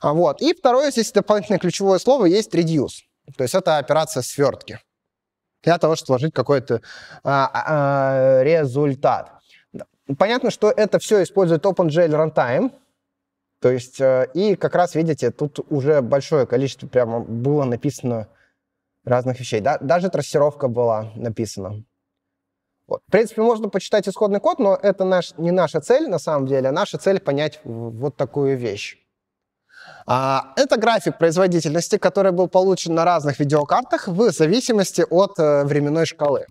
А вот. И второе, здесь дополнительное ключевое слово, есть reduce. То есть это операция свертки для того, чтобы сложить какой-то а, а, результат. Понятно, что это все использует OpenGL Runtime, то есть, э, и как раз, видите, тут уже большое количество прямо было написано разных вещей. Да? Даже трассировка была написана. Вот. В принципе, можно почитать исходный код, но это наш, не наша цель на самом деле. А наша цель понять вот такую вещь. А, это график производительности, который был получен на разных видеокартах в зависимости от э, временной шкалы.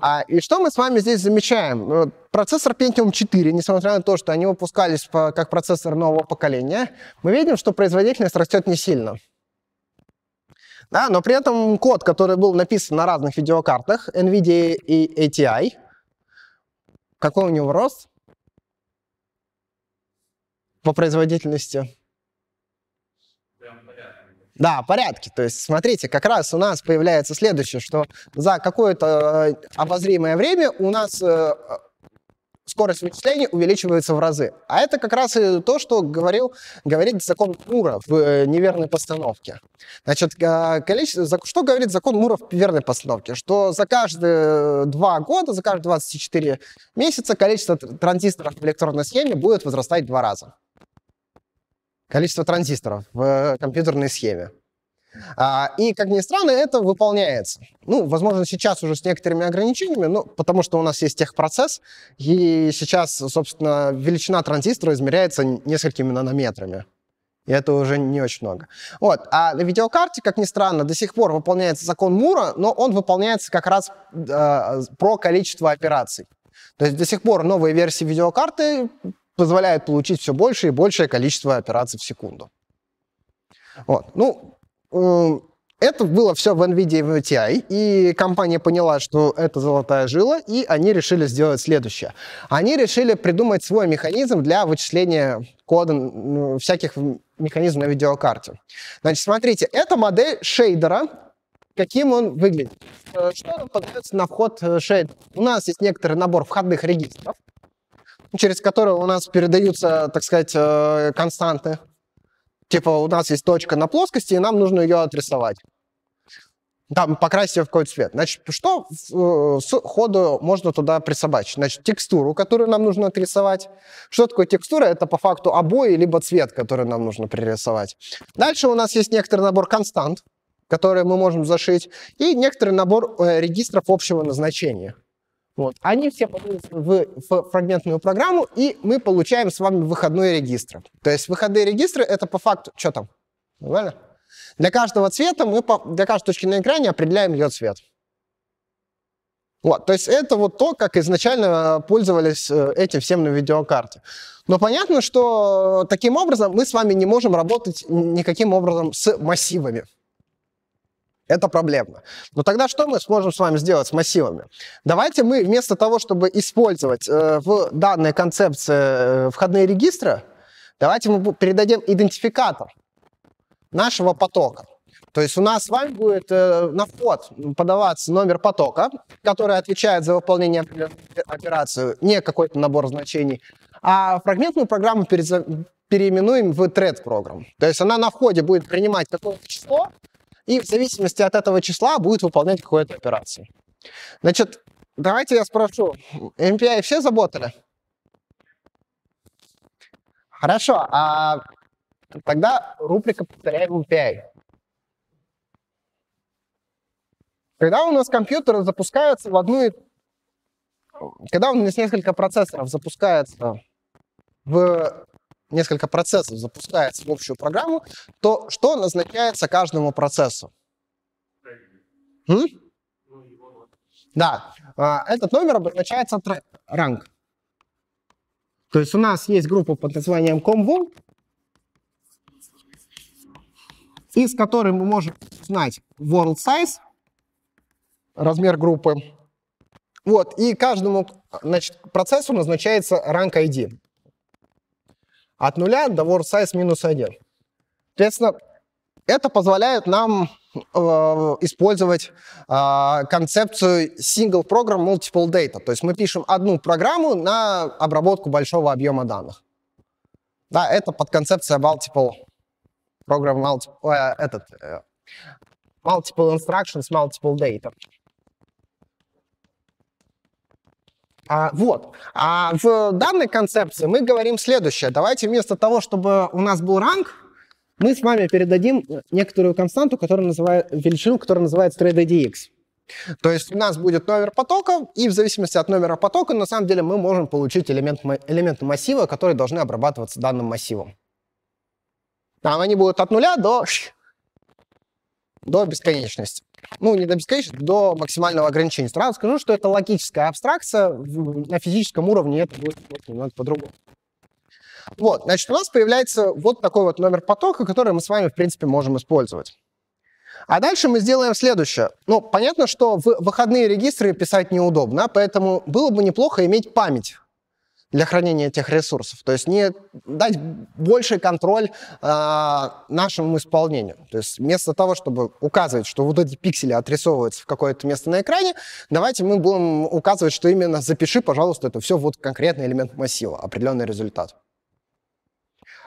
А, и что мы с вами здесь замечаем? Э, процессор Pentium 4, несмотря на то, что они выпускались по, как процессор нового поколения, мы видим, что производительность растет не сильно. Да, но при этом код, который был написан на разных видеокартах, NVIDIA и ATI, какой у него рост по производительности? Да, порядке. То есть, смотрите, как раз у нас появляется следующее, что за какое-то э, обозримое время у нас э, скорость вычисления увеличивается в разы. А это как раз и то, что говорил, говорит закон Мура в э, неверной постановке. Значит, количество, что говорит закон Мура в верной постановке? Что за каждые два года, за каждые 24 месяца количество транзисторов в электронной схеме будет возрастать в два раза количество транзисторов в э, компьютерной схеме. А, и, как ни странно, это выполняется. Ну, возможно, сейчас уже с некоторыми ограничениями, но потому что у нас есть техпроцесс, и сейчас, собственно, величина транзистора измеряется несколькими нанометрами. И это уже не очень много. Вот. А на видеокарте, как ни странно, до сих пор выполняется закон Мура, но он выполняется как раз э, про количество операций. То есть до сих пор новые версии видеокарты позволяет получить все большее и большее количество операций в секунду. Вот. Ну, э, это было все в NVIDIA и в VTI, и компания поняла, что это золотая жила, и они решили сделать следующее. Они решили придумать свой механизм для вычисления кода, ну, всяких механизмов на видеокарте. Значит, смотрите, это модель шейдера, каким он выглядит. Э, что подается на вход э, шейдер? У нас есть некоторый набор входных регистров, через которые у нас передаются, так сказать, э, константы. Типа у нас есть точка на плоскости, и нам нужно ее отрисовать. Там покрасить ее в какой-то цвет. Значит, что э, с ходу можно туда присобачить? Значит, текстуру, которую нам нужно отрисовать. Что такое текстура? Это по факту обои, либо цвет, который нам нужно пририсовать. Дальше у нас есть некоторый набор констант, которые мы можем зашить, и некоторый набор э, регистров общего назначения. Вот. Они все подаются в, фрагментную программу, и мы получаем с вами выходные регистры. То есть выходные регистры — это по факту... Что там? Нормально? Для каждого цвета мы по, для каждой точки на экране определяем ее цвет. Вот, то есть это вот то, как изначально пользовались э, этим всем на видеокарте. Но понятно, что таким образом мы с вами не можем работать никаким образом с массивами. Это проблемно. Но тогда что мы сможем с вами сделать с массивами? Давайте мы вместо того, чтобы использовать э, в данной концепции э, входные регистры, давайте мы передадим идентификатор нашего потока. То есть у нас с вами будет э, на вход подаваться номер потока, который отвечает за выполнение операции, не какой-то набор значений, а фрагментную программу переименуем в thread программ. То есть она на входе будет принимать какое-то число, и в зависимости от этого числа будет выполнять какую-то операцию. Значит, давайте я спрошу, MPI все заботали? Хорошо, а тогда рубрика повторяем MPI. Когда у нас компьютеры запускаются в одну... Когда у нас несколько процессоров запускается в несколько процессов запускается в общую программу, то что назначается каждому процессу? М? Да, а, этот номер обозначается ранг. То есть у нас есть группа под названием comvol, из которой мы можем узнать world size, размер группы. Вот, и каждому значит, процессу назначается ранг ID. От нуля до word size минус 1. Соответственно, это позволяет нам э, использовать э, концепцию single program multiple data. То есть мы пишем одну программу на обработку большого объема данных. Да, это под концепция multiple program multiple, э, этот, э, multiple instructions, multiple data. А, вот. А в данной концепции мы говорим следующее. Давайте вместо того, чтобы у нас был ранг, мы с вами передадим некоторую константу, которая называет, величину, которая называется thread То есть у нас будет номер потока, и в зависимости от номера потока, на самом деле, мы можем получить элемент, элементы массива, которые должны обрабатываться данным массивом. Там они будут от нуля до, до бесконечности ну, не до бесконечности, до максимального ограничения. Сразу скажу, что это логическая абстракция, на физическом уровне это будет немного по-другому. Вот, значит, у нас появляется вот такой вот номер потока, который мы с вами, в принципе, можем использовать. А дальше мы сделаем следующее. Ну, понятно, что в выходные регистры писать неудобно, поэтому было бы неплохо иметь память для хранения этих ресурсов. То есть не дать больший контроль э, нашему исполнению. То есть вместо того, чтобы указывать, что вот эти пиксели отрисовываются в какое-то место на экране, давайте мы будем указывать, что именно запиши, пожалуйста, это все вот конкретный элемент массива, определенный результат.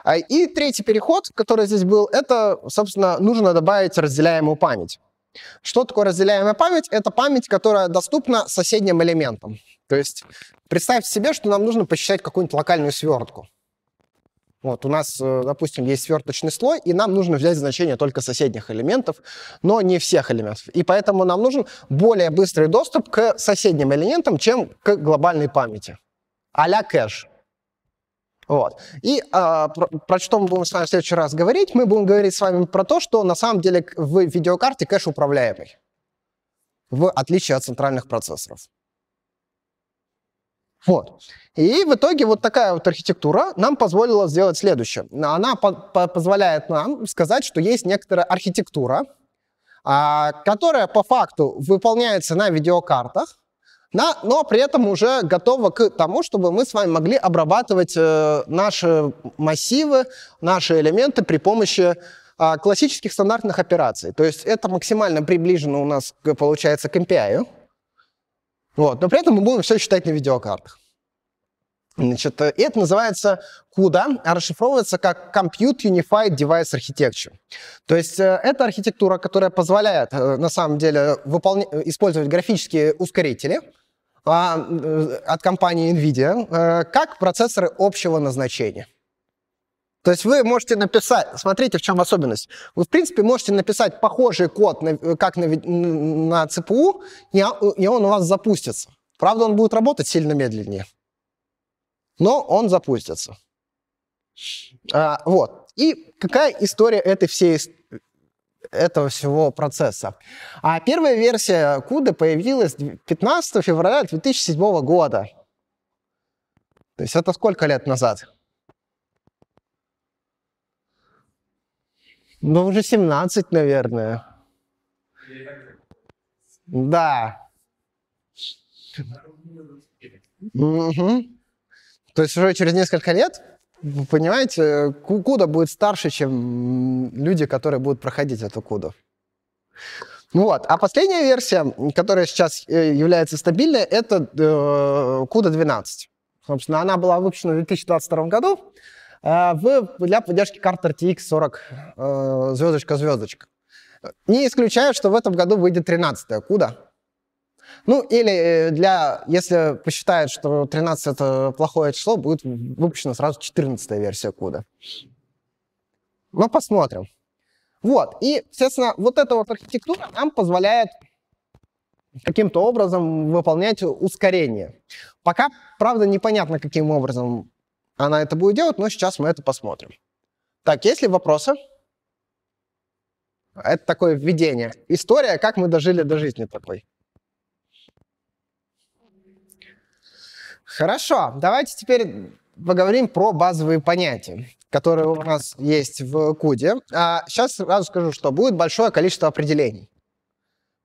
А, и третий переход, который здесь был, это, собственно, нужно добавить разделяемую память. Что такое разделяемая память? Это память, которая доступна соседним элементам. То есть представьте себе, что нам нужно посчитать какую-нибудь локальную свертку. Вот, у нас, э, допустим, есть сверточный слой, и нам нужно взять значение только соседних элементов, но не всех элементов. И поэтому нам нужен более быстрый доступ к соседним элементам, чем к глобальной памяти. а кэш. Вот. И а, про, про что мы будем с вами в следующий раз говорить? Мы будем говорить с вами про то, что на самом деле в видеокарте кэш управляемый, в отличие от центральных процессоров. Вот. И в итоге вот такая вот архитектура нам позволила сделать следующее. Она по по позволяет нам сказать, что есть некоторая архитектура, а, которая по факту выполняется на видеокартах, на, но при этом уже готова к тому, чтобы мы с вами могли обрабатывать э, наши массивы, наши элементы при помощи э, классических стандартных операций. То есть это максимально приближено у нас, получается, к MPI. Вот. Но при этом мы будем все считать на видеокартах. Значит, и это называется CUDA, а расшифровывается как Compute Unified Device Architecture. То есть э, это архитектура, которая позволяет э, на самом деле выполня... использовать графические ускорители а, э, от компании NVIDIA как процессоры общего назначения. То есть вы можете написать, смотрите, в чем особенность. Вы, в принципе, можете написать похожий код, на, как на, на ЦПУ, и он у вас запустится. Правда, он будет работать сильно медленнее. Но он запустится. А, вот. И какая история этой всей этого всего процесса. А первая версия CUDA появилась 15 февраля 2007 года. То есть это сколько лет назад? Ну, уже 17, наверное. Да. Угу. То есть уже через несколько лет, вы понимаете, куда будет старше, чем люди, которые будут проходить эту куду. Ну вот. А последняя версия, которая сейчас э, является стабильной, это э, CUDA 12. Собственно, она была выпущена в 2022 году в, для поддержки карт RTX 40 э, звездочка-звездочка. Не исключаю, что в этом году выйдет 13-я CUDA. Ну, или э, для, если посчитают, что 13 это плохое число, будет выпущена сразу 14 версия кода. Ну, посмотрим. Вот, и, естественно, вот эта вот архитектура нам позволяет каким-то образом выполнять ускорение. Пока, правда, непонятно, каким образом она это будет делать, но сейчас мы это посмотрим. Так, есть ли вопросы? Это такое введение. История, как мы дожили до жизни такой. Хорошо, давайте теперь поговорим про базовые понятия, которые у нас есть в КУДе. А сейчас сразу скажу, что будет большое количество определений.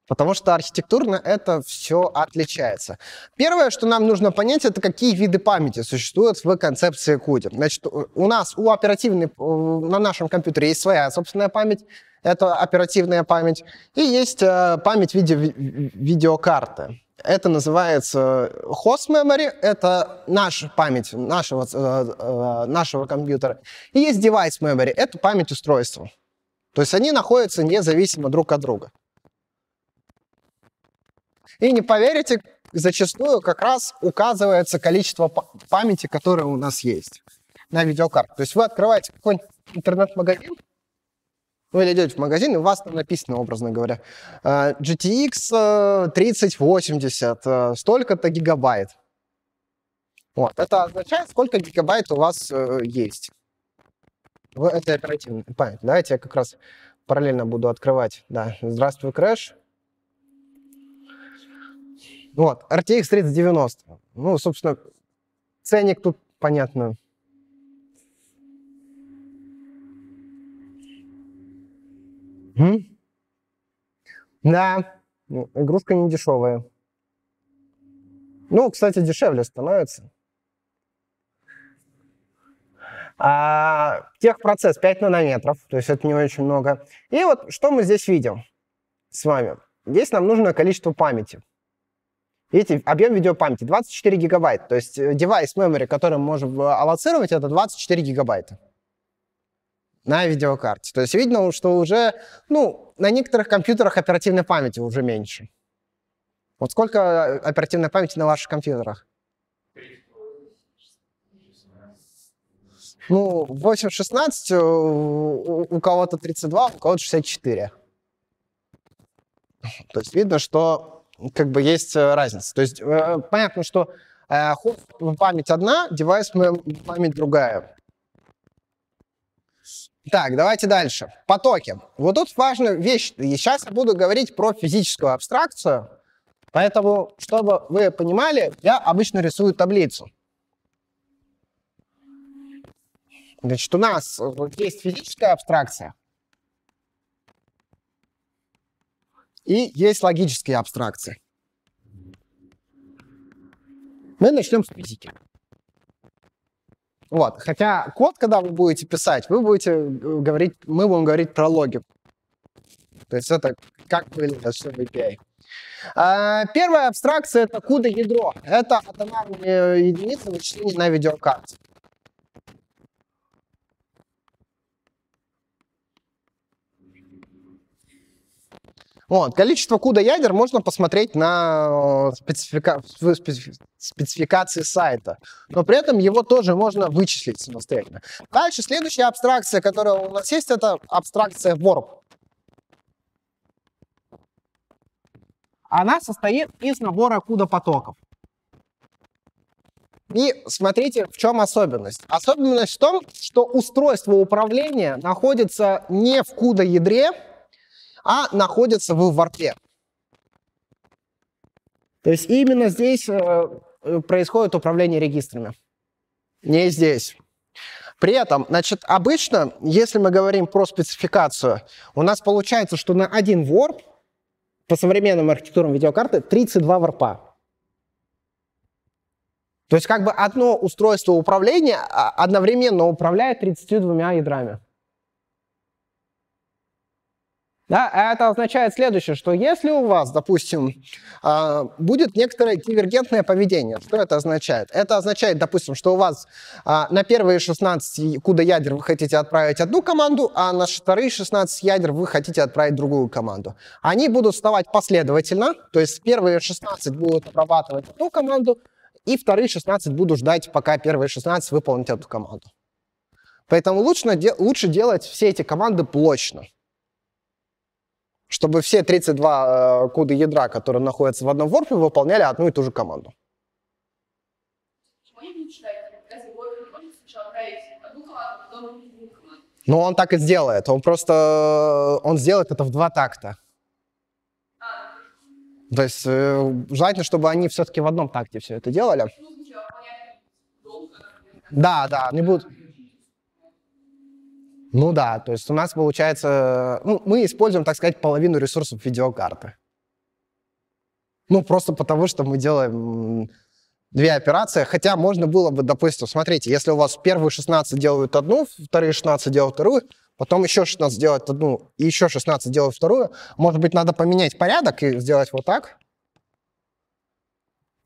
Потому что архитектурно это все отличается. Первое, что нам нужно понять, это какие виды памяти существуют в концепции CUDA. Значит, у нас, у оперативной, на нашем компьютере есть своя собственная память, это оперативная память, и есть э, память в виде видеокарты. Это называется host memory, это наша память нашего, э, э, нашего компьютера. И есть device memory, это память устройства. То есть они находятся независимо друг от друга. И не поверите, зачастую как раз указывается количество памяти, которое у нас есть на видеокарте. То есть вы открываете какой-нибудь интернет-магазин, вы идете в магазин, и у вас там написано, образно говоря, э, GTX 3080, э, э, столько-то гигабайт. Вот, это означает, сколько гигабайт у вас есть. Это оперативная память. Давайте я как раз параллельно буду открывать. Да, здравствуй, Крэш. Вот, RTX 3090. Ну, собственно, ценник тут, понятно, Угу. Да, ну, игрушка не дешевая. Ну, кстати, дешевле становится. А, техпроцесс 5 нанометров, то есть это не очень много. И вот что мы здесь видим с вами. Здесь нам нужно количество памяти. Видите, объем видеопамяти 24 гигабайта. То есть э, девайс memory, который мы можем э, аллоцировать, это 24 гигабайта на видеокарте. То есть видно, что уже, ну, на некоторых компьютерах оперативной памяти уже меньше. Вот сколько оперативной памяти на ваших компьютерах? Ну, 8-16, у кого-то 32, у кого-то 64. То есть видно, что как бы есть э, разница. То есть э, понятно, что э, память одна, девайс память другая. Так, давайте дальше. Потоки. Вот тут важная вещь. И сейчас я буду говорить про физическую абстракцию. Поэтому, чтобы вы понимали, я обычно рисую таблицу. Значит, у нас вот есть физическая абстракция. И есть логические абстракции. Мы начнем с физики. Вот. Хотя код, когда вы будете писать, вы будете э, говорить, мы будем говорить про логику. То есть это как выглядит в API. А, первая абстракция — это CUDA-ядро. Это атомарные единицы вычисления на видеокарте. Вот. Количество CUDA ядер можно посмотреть на э, специфика... спецификации сайта, но при этом его тоже можно вычислить самостоятельно. Дальше следующая абстракция, которая у нас есть, это абстракция Warp. Она состоит из набора CUDA потоков. И смотрите, в чем особенность. Особенность в том, что устройство управления находится не в CUDA ядре, а находится в варпе. То есть именно здесь э, происходит управление регистрами. Не здесь. При этом, значит, обычно, если мы говорим про спецификацию, у нас получается, что на один ворп по современным архитектурам видеокарты 32 варпа. То есть как бы одно устройство управления а, одновременно управляет 32 ядрами. Да, это означает следующее, что если у вас, допустим, а, будет некоторое дивергентное поведение, что это означает? Это означает, допустим, что у вас а, на первые 16 куда ядер вы хотите отправить одну команду, а на вторые 16 ядер вы хотите отправить другую команду. Они будут вставать последовательно, то есть первые 16 будут обрабатывать одну команду, и вторые 16 буду ждать, пока первые 16 выполнят эту команду. Поэтому лучше, лучше делать все эти команды блочно чтобы все 32 э, кода ядра, которые находятся в одном ворпе, выполняли одну и ту же команду. Ну, он так и сделает. Он просто, он сделает это в два такта. А, То есть э, желательно, чтобы они все-таки в одном такте все это делали. Да, да, они будут... Ну да, то есть у нас получается, ну, мы используем, так сказать, половину ресурсов видеокарты. Ну, просто потому что мы делаем две операции, хотя можно было бы, допустим, смотрите, если у вас первые 16 делают одну, вторые 16 делают вторую, потом еще 16 делают одну, и еще 16 делают вторую, может быть, надо поменять порядок и сделать вот так,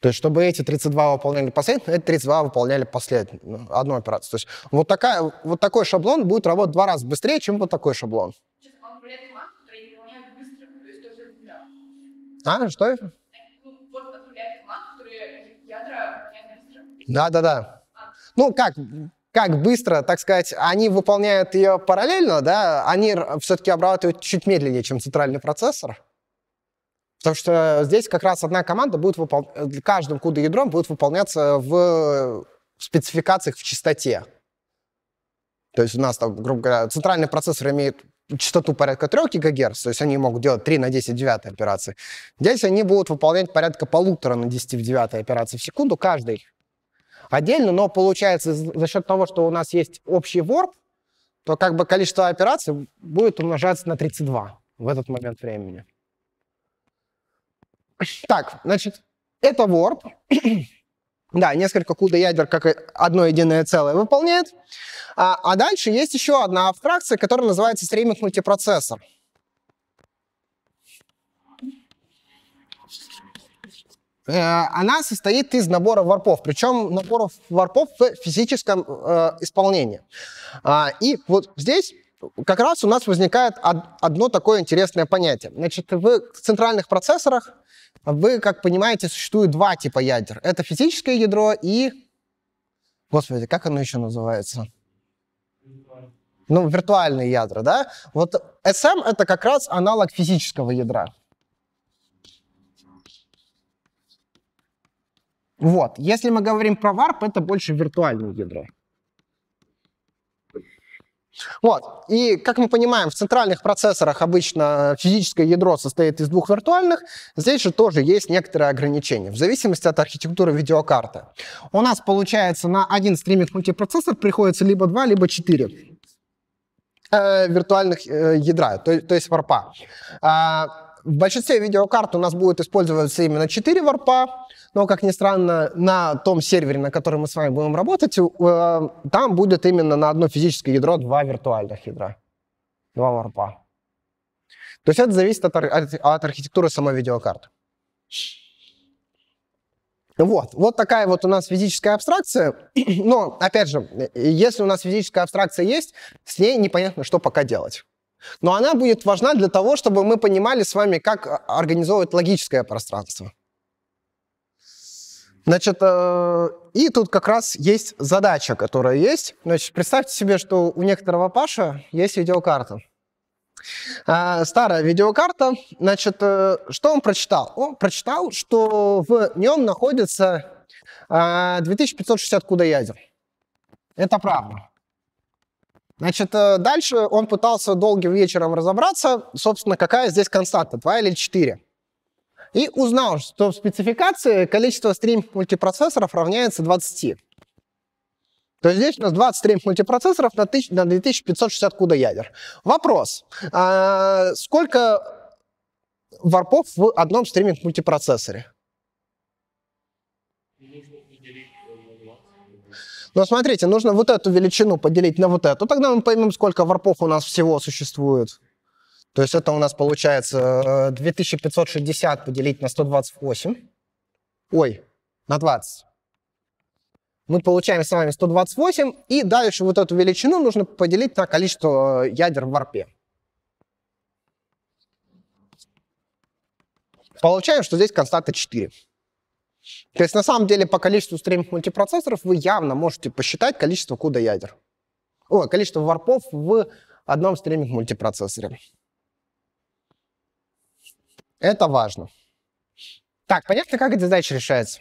то есть, чтобы эти 32 выполняли последовательно, эти 32 выполняли последовательно, ну, одну операцию. То есть, вот, такая, вот такой шаблон будет работать в два раза быстрее, чем вот такой шаблон. А, что? Да, да, да. Ну, как, как быстро, так сказать, они выполняют ее параллельно, да, они все-таки обрабатывают чуть медленнее, чем центральный процессор. Потому что здесь как раз одна команда будет выпол... каждым CUDA-ядром будет выполняться в спецификациях в частоте. То есть у нас там, грубо говоря, центральный процессор имеет частоту порядка 3 ГГц, то есть они могут делать 3 на 10 в 9 операции. Здесь они будут выполнять порядка полутора на 10 в 9 операции в секунду каждый. Отдельно, но получается за счет того, что у нас есть общий ворп, то как бы количество операций будет умножаться на 32 в этот момент времени. Так, значит, это Warp. да, несколько CUDA ядер как одно единое целое выполняет. А, а дальше есть еще одна абстракция, которая называется стриминг мультипроцессор. Э, она состоит из набора варпов, причем наборов варпов в физическом э, исполнении. А, и вот здесь как раз у нас возникает одно такое интересное понятие. Значит, в центральных процессорах вы, как понимаете, существует два типа ядер. Это физическое ядро и... Господи, как оно еще называется? Ну, виртуальные ядра, да? Вот SM — это как раз аналог физического ядра. Вот. Если мы говорим про варп, это больше виртуальное ядро. Вот. И, как мы понимаем, в центральных процессорах обычно физическое ядро состоит из двух виртуальных. Здесь же тоже есть некоторые ограничения, в зависимости от архитектуры видеокарты. У нас, получается, на один стриминг мультипроцессор приходится либо два, либо четыре э, виртуальных э, ядра, то, то есть варпа. А, в большинстве видеокарт у нас будет использоваться именно 4 варпа, но, как ни странно, на том сервере, на котором мы с вами будем работать, э, там будет именно на одно физическое ядро два виртуальных ядра, два варпа. То есть это зависит от, от, от архитектуры самой видеокарты. Вот, вот такая вот у нас физическая абстракция. Но, опять же, если у нас физическая абстракция есть, с ней непонятно, что пока делать. Но она будет важна для того, чтобы мы понимали с вами, как а, организовывать логическое пространство. Значит, э, и тут как раз есть задача, которая есть. Значит, представьте себе, что у некоторого Паша есть видеокарта. А, старая видеокарта. Значит, э, что он прочитал? Он прочитал, что в нем находится а, 2560 куда ядер. Это правда. Значит, э, дальше он пытался долгим вечером разобраться, собственно, какая здесь константа, 2 или 4. И узнал, что в спецификации количество стрим-мультипроцессоров равняется 20. То есть здесь у нас 20 стрим-мультипроцессоров на, 1000, на 2560 куда ядер. Вопрос. А сколько варпов в одном стриминг-мультипроцессоре? Но смотрите, нужно вот эту величину поделить на вот эту, тогда мы поймем, сколько варпов у нас всего существует. То есть это у нас получается 2560 э, поделить на 128. Ой, на 20. Мы получаем с вами 128, и дальше вот эту величину нужно поделить на количество э, ядер в варпе. Получаем, что здесь константа 4. То есть на самом деле по количеству стриминг мультипроцессоров вы явно можете посчитать количество CUDA ядер. О, количество варпов в одном стриминг мультипроцессоре. Это важно. Так, понятно, как эта задача решается?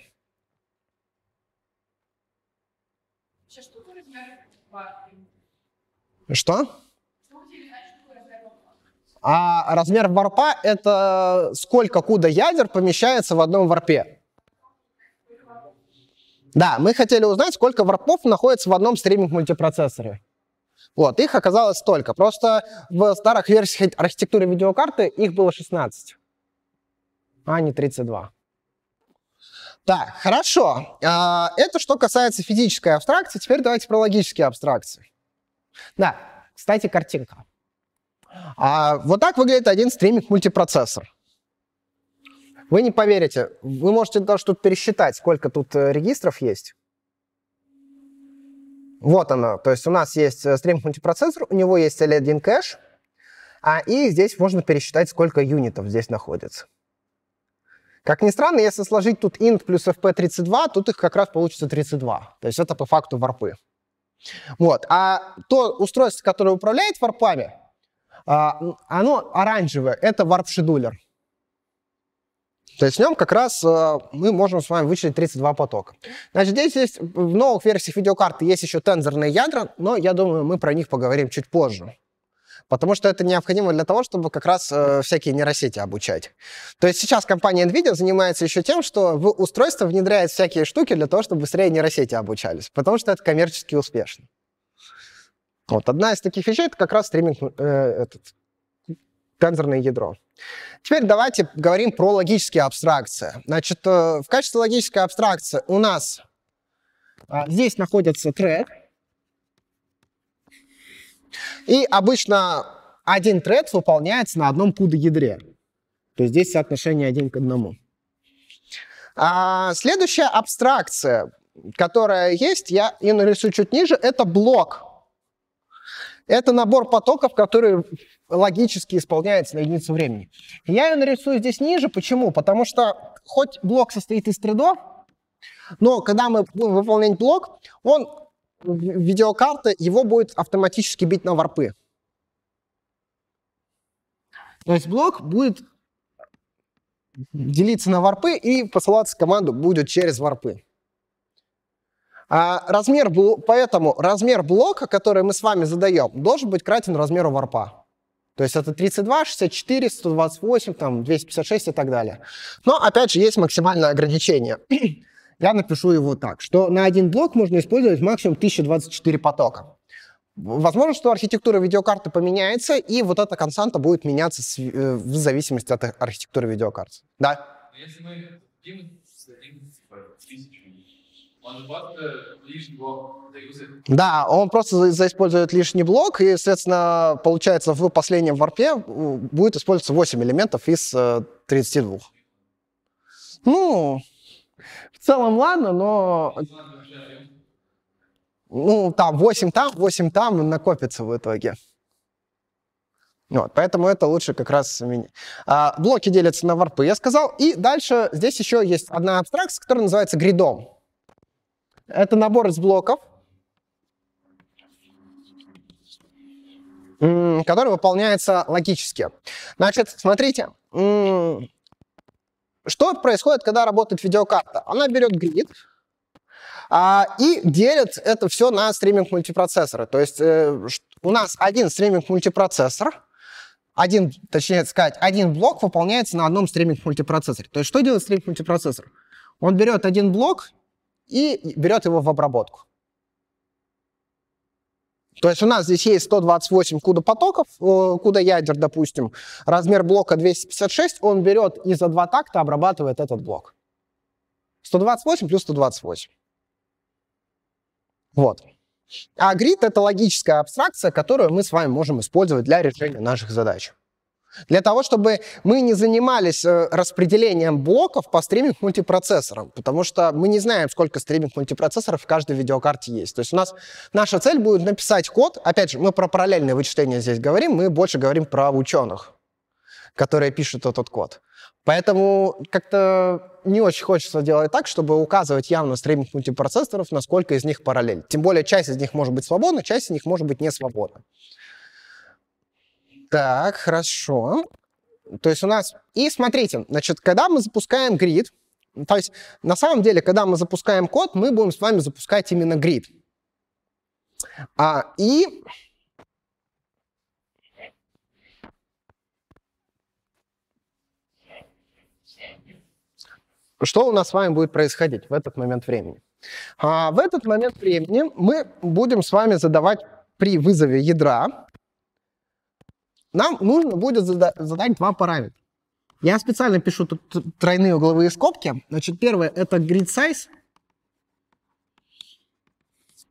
Что? А размер варпа — это сколько куда ядер помещается в одном варпе. Да, мы хотели узнать, сколько варпов находится в одном стриминг-мультипроцессоре. Вот, их оказалось столько. Просто в старых версиях архитектуры видеокарты их было 16, а не 32. Так, хорошо. А, это что касается физической абстракции. Теперь давайте про логические абстракции. Да, кстати, картинка. А, вот так выглядит один стриминг-мультипроцессор. Вы не поверите, вы можете даже тут пересчитать, сколько тут э, регистров есть. Вот оно, то есть у нас есть э, стрим мультипроцессор, у него есть L1 кэш, а, и здесь можно пересчитать, сколько юнитов здесь находится. Как ни странно, если сложить тут int плюс fp32, тут их как раз получится 32. То есть это по факту варпы. Вот. А то устройство, которое управляет варпами, а, оно оранжевое, это варп-шедулер. То есть в нем как раз э, мы можем с вами вычислить 32 потока. Значит, здесь есть в новых версиях видеокарты есть еще тензорные ядра, но я думаю, мы про них поговорим чуть позже. Потому что это необходимо для того, чтобы как раз э, всякие нейросети обучать. То есть сейчас компания NVIDIA занимается еще тем, что в устройство внедряет всякие штуки для того, чтобы быстрее нейросети обучались. Потому что это коммерчески успешно. Вот одна из таких вещей это как раз стриминг, э, этот, тензорное ядро. Теперь давайте говорим про логические абстракции. Значит, э, в качестве логической абстракции у нас а, здесь находится тред. И обычно один тред выполняется на одном CUDA-ядре. То есть здесь соотношение один к одному. А следующая абстракция, которая есть, я ее нарисую чуть ниже, это блок. Это набор потоков, которые логически исполняется на единицу времени. Я ее нарисую здесь ниже. Почему? Потому что хоть блок состоит из тредов, но когда мы будем выполнять блок, он, видеокарта, его будет автоматически бить на варпы. То есть блок будет делиться на варпы и посылаться команду будет через варпы. А размер, поэтому размер блока, который мы с вами задаем, должен быть кратен размеру варпа. То есть это 32, 64, 128, там, 256 и так далее. Но, опять же, есть максимальное ограничение. Я напишу его так, что на один блок можно использовать максимум 1024 потока. Возможно, что архитектура видеокарты поменяется, и вот эта константа будет меняться э, в зависимости от архитектуры видеокарты. Да? Если мы блок Да, он просто заиспользует лишний блок, и, соответственно, получается, в последнем варпе будет использоваться 8 элементов из 32. Э, ну, в целом ладно, но... Ну, там 8 там, 8 там накопится в итоге. Вот, поэтому это лучше как раз А, блоки делятся на варпы, я сказал. И дальше здесь еще есть одна абстракция, которая называется гридом. Это набор из блоков, который выполняется логически. Значит, смотрите, что происходит, когда работает видеокарта? Она берет грид, А, и делят это все на стриминг мультипроцессоры. То есть э, у нас один стриминг мультипроцессор, один, точнее сказать, один блок выполняется на одном стриминг мультипроцессоре. То есть что делает стриминг мультипроцессор? Он берет один блок и берет его в обработку. То есть у нас здесь есть 128 CUDA потоков, CUDA ядер, допустим, размер блока 256, он берет и за два такта обрабатывает этот блок. 128 плюс 128. Вот. А grid — это логическая абстракция, которую мы с вами можем использовать для решения наших задач. Для того, чтобы мы не занимались э, распределением блоков по стриминг-мультипроцессорам, потому что мы не знаем, сколько стриминг-мультипроцессоров в каждой видеокарте есть. То есть у нас наша цель будет написать код, опять же, мы про параллельное вычисление здесь говорим, мы больше говорим про ученых, которые пишут этот код. Поэтому как-то не очень хочется делать так, чтобы указывать явно стриминг мультипроцессоров, насколько из них параллель. Тем более часть из них может быть свободна, часть из них может быть не свободна. Так, хорошо. То есть у нас... И смотрите, значит, когда мы запускаем grid, то есть на самом деле, когда мы запускаем код, мы будем с вами запускать именно grid. А, и... Что у нас с вами будет происходить в этот момент времени? А, в этот момент времени мы будем с вами задавать при вызове ядра нам нужно будет зада задать два параметра. Я специально пишу тут тройные угловые скобки. Значит, первое — это grid size,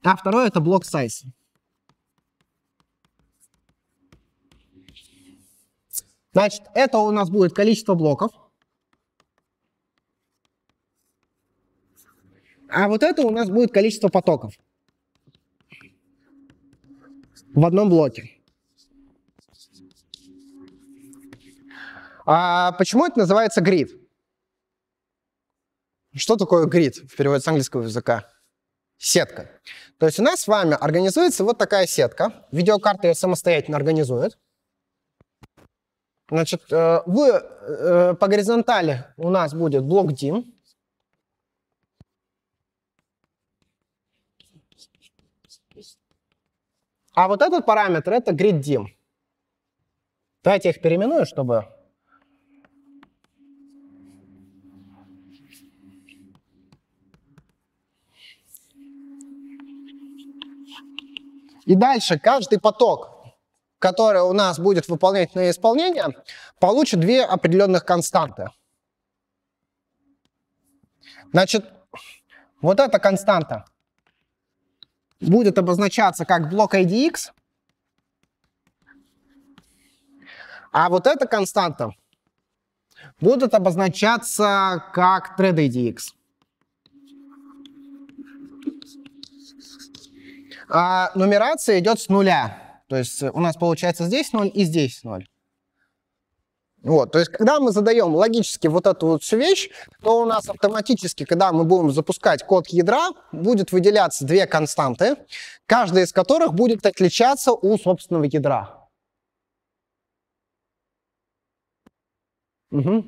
а второе — это block size. Значит, это у нас будет количество блоков. А вот это у нас будет количество потоков в одном блоке. А почему это называется grid? Что такое grid в переводе с английского языка? Сетка. То есть у нас с вами организуется вот такая сетка. Видеокарта ее самостоятельно организует. Значит, э, в, э, по горизонтали у нас будет блок DIM. А вот этот параметр — это grid dim. Давайте я их переименую, чтобы И дальше каждый поток, который у нас будет выполнять на исполнение, получит две определенных константы. Значит, вот эта константа будет обозначаться как блок IDX, а вот эта константа будет обозначаться как thread IDX. А нумерация идет с нуля. То есть у нас получается здесь 0 и здесь 0. Вот, то есть, когда мы задаем логически вот эту вот всю вещь, то у нас автоматически, когда мы будем запускать код ядра, будет выделяться две константы, каждая из которых будет отличаться у собственного ядра. Угу.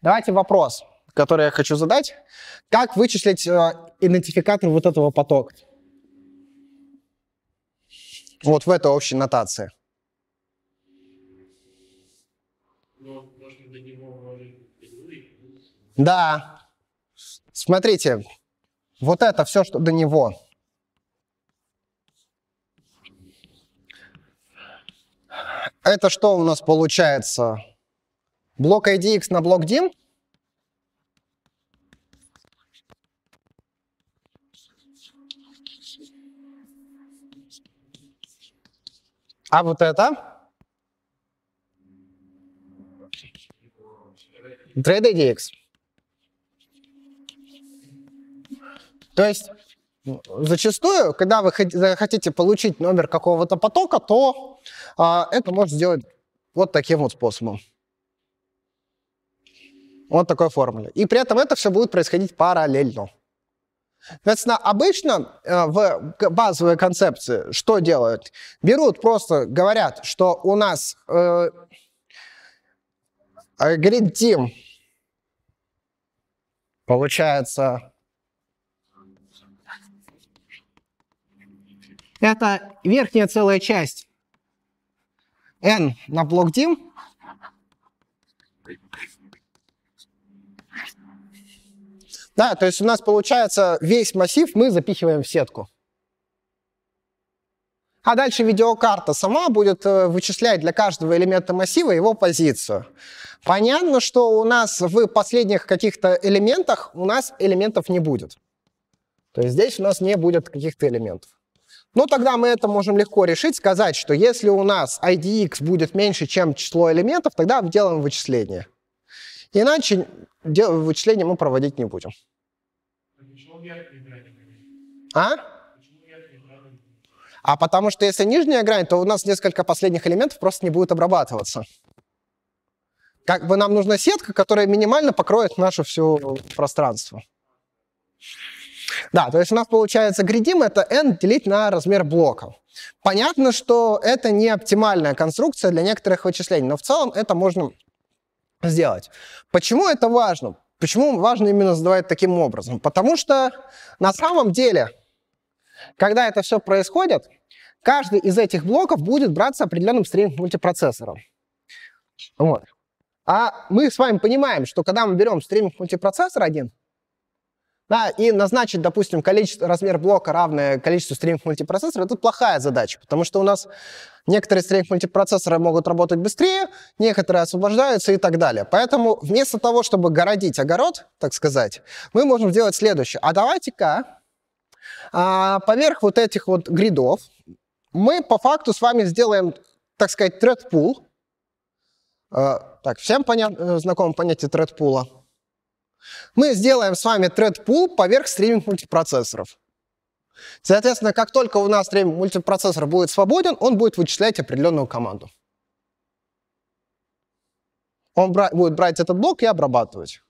Давайте вопрос, который я хочу задать. Как вычислить э, идентификатор вот этого потока? Вот в этой общей нотации. Да. Смотрите, вот это все, что до него. Это что у нас получается? Блок IDX на блок DIM? А вот это? Trade ADX. То есть зачастую, когда вы хотите получить номер какого-то потока, то а, это можно сделать вот таким вот способом. Вот такой формуле. И при этом это все будет происходить параллельно. Соответственно, обычно э, в базовой концепции что делают? Берут просто, говорят, что у нас э, э Grid Team получается... Это верхняя целая часть n на блок Team, Да, то есть у нас получается весь массив мы запихиваем в сетку. А дальше видеокарта сама будет э, вычислять для каждого элемента массива его позицию. Понятно, что у нас в последних каких-то элементах у нас элементов не будет. То есть здесь у нас не будет каких-то элементов. Ну, тогда мы это можем легко решить, сказать, что если у нас IDX будет меньше, чем число элементов, тогда делаем вычисление. Иначе вычисление мы проводить не будем. А? А потому что если нижняя грань, то у нас несколько последних элементов просто не будет обрабатываться. Как бы нам нужна сетка, которая минимально покроет наше все пространство. Да, то есть у нас получается гридим это n делить на размер блоков. Понятно, что это не оптимальная конструкция для некоторых вычислений, но в целом это можно сделать. Почему это важно? Почему важно именно задавать таким образом? Потому что на самом деле, когда это все происходит, каждый из этих блоков будет браться определенным стриминг мультипроцессором. Вот. А мы с вами понимаем, что когда мы берем стриминг мультипроцессор один, да, и назначить, допустим, количество, размер блока равное количеству стриминг мультипроцессора, это плохая задача, потому что у нас некоторые стриминг мультипроцессоры могут работать быстрее, некоторые освобождаются и так далее. Поэтому вместо того, чтобы городить огород, так сказать, мы можем сделать следующее. А давайте-ка а, поверх вот этих вот гридов мы по факту с вами сделаем, так сказать, thread pool. А, так, всем понят, э, знакомо понятие thread pool? Мы сделаем с вами thread pool поверх стриминг мультипроцессоров. Соответственно, как только у нас стриминг мультипроцессор будет свободен, он будет вычислять определенную команду. Он бра будет брать этот блок и обрабатывать.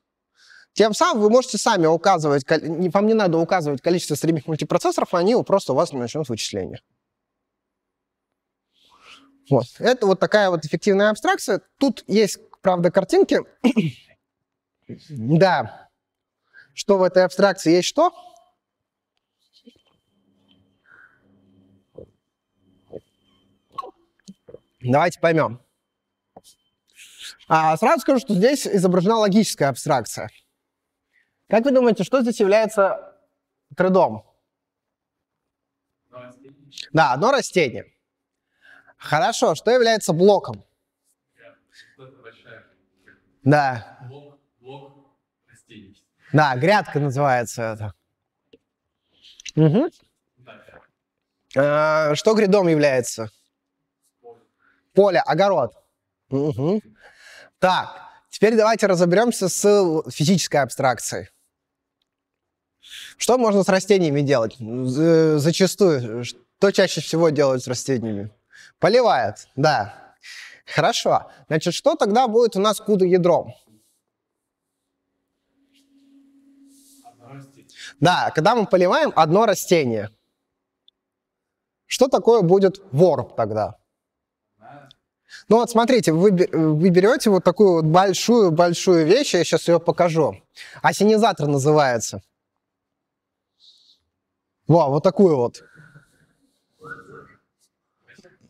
Тем самым вы можете сами указывать, вам не надо указывать количество стриминг мультипроцессоров, они просто у вас начнут вычисление. Вот. Это вот такая вот эффективная абстракция. Тут есть, правда, картинки. Да. Что в этой абстракции есть что? Давайте поймем. А, сразу скажу, что здесь изображена логическая абстракция. Как вы думаете, что здесь является тредом? Да, одно растение. Хорошо, что является блоком? Да. Да, грядка называется это. Угу. А, что грядом является? Поле, огород. Угу. Так, теперь давайте разберемся с физической абстракцией. Что можно с растениями делать? Зачастую. Что чаще всего делают с растениями? Поливают, да. Хорошо. Значит, что тогда будет у нас куда ядром? Да, когда мы поливаем одно растение, что такое будет ворп тогда? Ну вот смотрите, вы, вы берете вот такую вот большую-большую вещь, я сейчас ее покажу. Осенизатор называется. Во, вот такую вот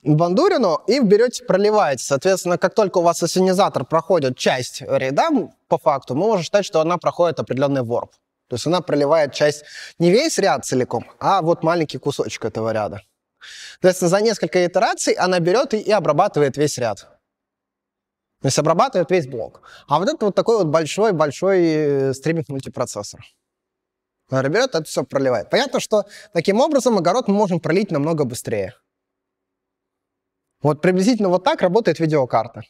бандурину и берете, проливаете. Соответственно, как только у вас осенизатор проходит часть ряда, по факту, мы можем считать, что она проходит определенный ворп. То есть она проливает часть, не весь ряд целиком, а вот маленький кусочек этого ряда. То есть за несколько итераций она берет и, и обрабатывает весь ряд. То есть обрабатывает весь блок. А вот это вот такой вот большой-большой э, стриминг мультипроцессор. Она берет, это все проливает. Понятно, что таким образом огород мы можем пролить намного быстрее. Вот приблизительно вот так работает видеокарта.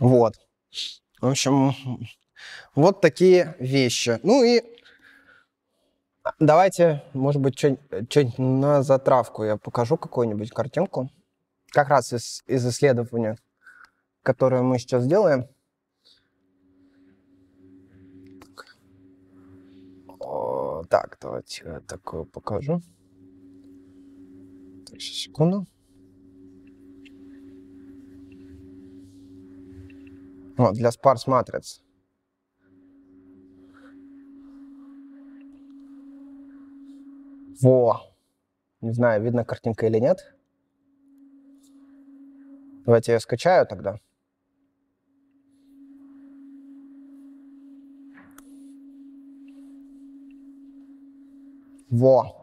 Вот. В общем, вот такие вещи. Ну и давайте, может быть, что-нибудь на затравку я покажу какую-нибудь картинку. Как раз из, из исследования, которое мы сейчас делаем. Так, давайте я такое покажу. Сейчас, секунду. Вот, для sparse матриц. Во! Не знаю, видно картинка или нет. Давайте я скачаю тогда. Во!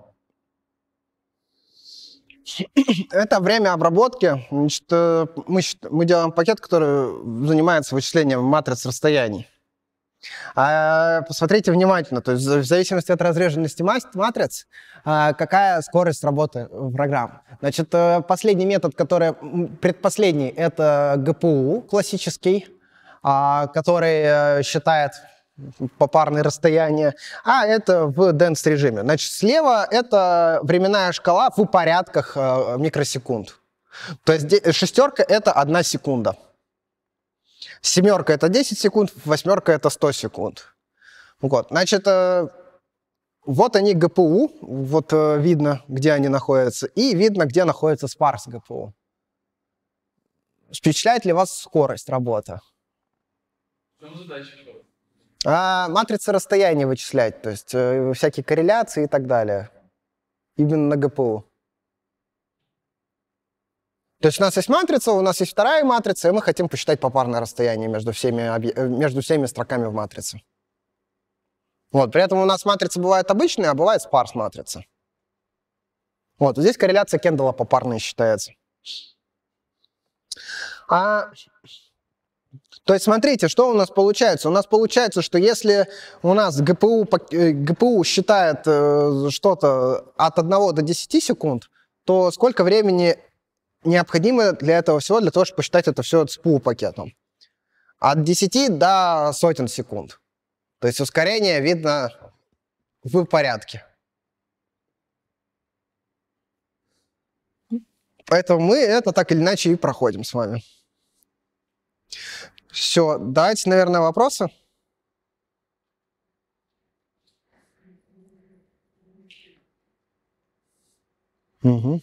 Это время обработки. Значит, э, мы, мы делаем пакет, который занимается вычислением матриц расстояний. А, посмотрите внимательно, то есть в зависимости от разреженности матриц, а, какая скорость работы программ. Значит, э, последний метод, который предпоследний, это GPU классический, а, который э, считает попарные расстояния, а это в dense режиме. Значит, слева это временная шкала в порядках э, микросекунд. То есть шестерка это одна секунда. Семерка это 10 секунд, восьмерка это 100 секунд. Вот, значит, э, вот они ГПУ, вот э, видно, где они находятся, и видно, где находится спарс ГПУ. Впечатляет ли вас скорость работы? В чем задача? А, матрицы расстояния вычислять, то есть э, всякие корреляции и так далее. Именно на ГПУ. То есть у нас есть матрица, у нас есть вторая матрица, и мы хотим посчитать попарное расстояние между всеми, э, между всеми строками в матрице. Вот, при этом у нас матрица бывает обычная, а бывает спарс матрица. Вот, здесь корреляция Кендалла попарная считается. А то есть смотрите, что у нас получается. У нас получается, что если у нас ГПУ, э, ГПУ считает э, что-то от 1 до 10 секунд, то сколько времени необходимо для этого всего, для того, чтобы посчитать это все с пул-пакетом? От 10 до сотен секунд. То есть ускорение видно в порядке. Поэтому мы это так или иначе и проходим с вами. Все, давайте, наверное, вопросы. Мгм.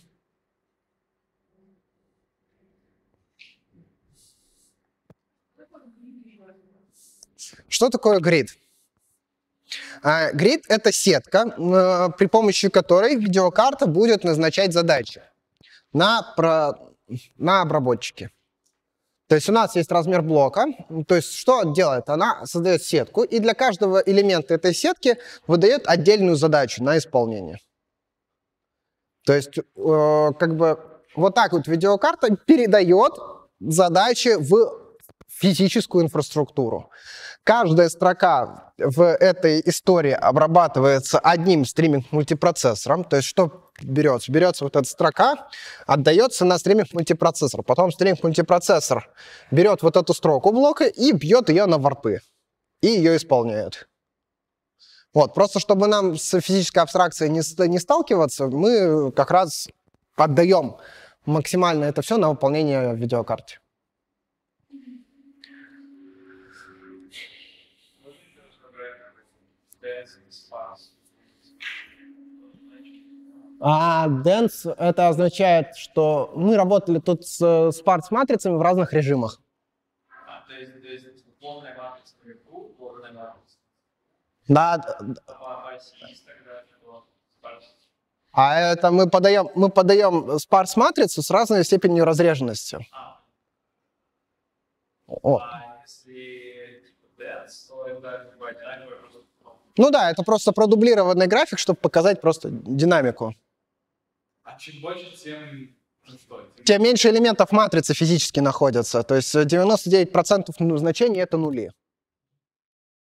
Что такое грид? А, Грид — это сетка, э, при помощи которой видеокарта будет назначать задачи на, про- на обработчике. То есть у нас есть размер блока. То есть что делает? Она создает сетку, и для каждого элемента этой сетки выдает отдельную задачу на исполнение. То есть э, как бы вот так вот видеокарта передает задачи в физическую инфраструктуру. Каждая строка в этой истории обрабатывается одним стриминг-мультипроцессором. То есть что берется? Берется вот эта строка, отдается на стриминг-мультипроцессор. Потом стриминг-мультипроцессор берет вот эту строку блока и бьет ее на варпы. И ее исполняет. Вот, просто чтобы нам с физической абстракцией не, не сталкиваться, мы как раз отдаем максимально это все на выполнение в видеокарте. А Dance это означает, что мы работали тут с спарс-матрицами в разных режимах. А, то есть, то есть полная матрица ГПУ, полная матрица. Да, А а это мы подаем, мы подаем спарс-матрицу с разной степенью разреженности. А, О. а если типа dance, то это Ну да, это просто продублированный график, чтобы показать просто динамику. А чем больше, тем? Тем меньше элементов матрицы физически находятся. То есть э, 99% ну- значений — это нули.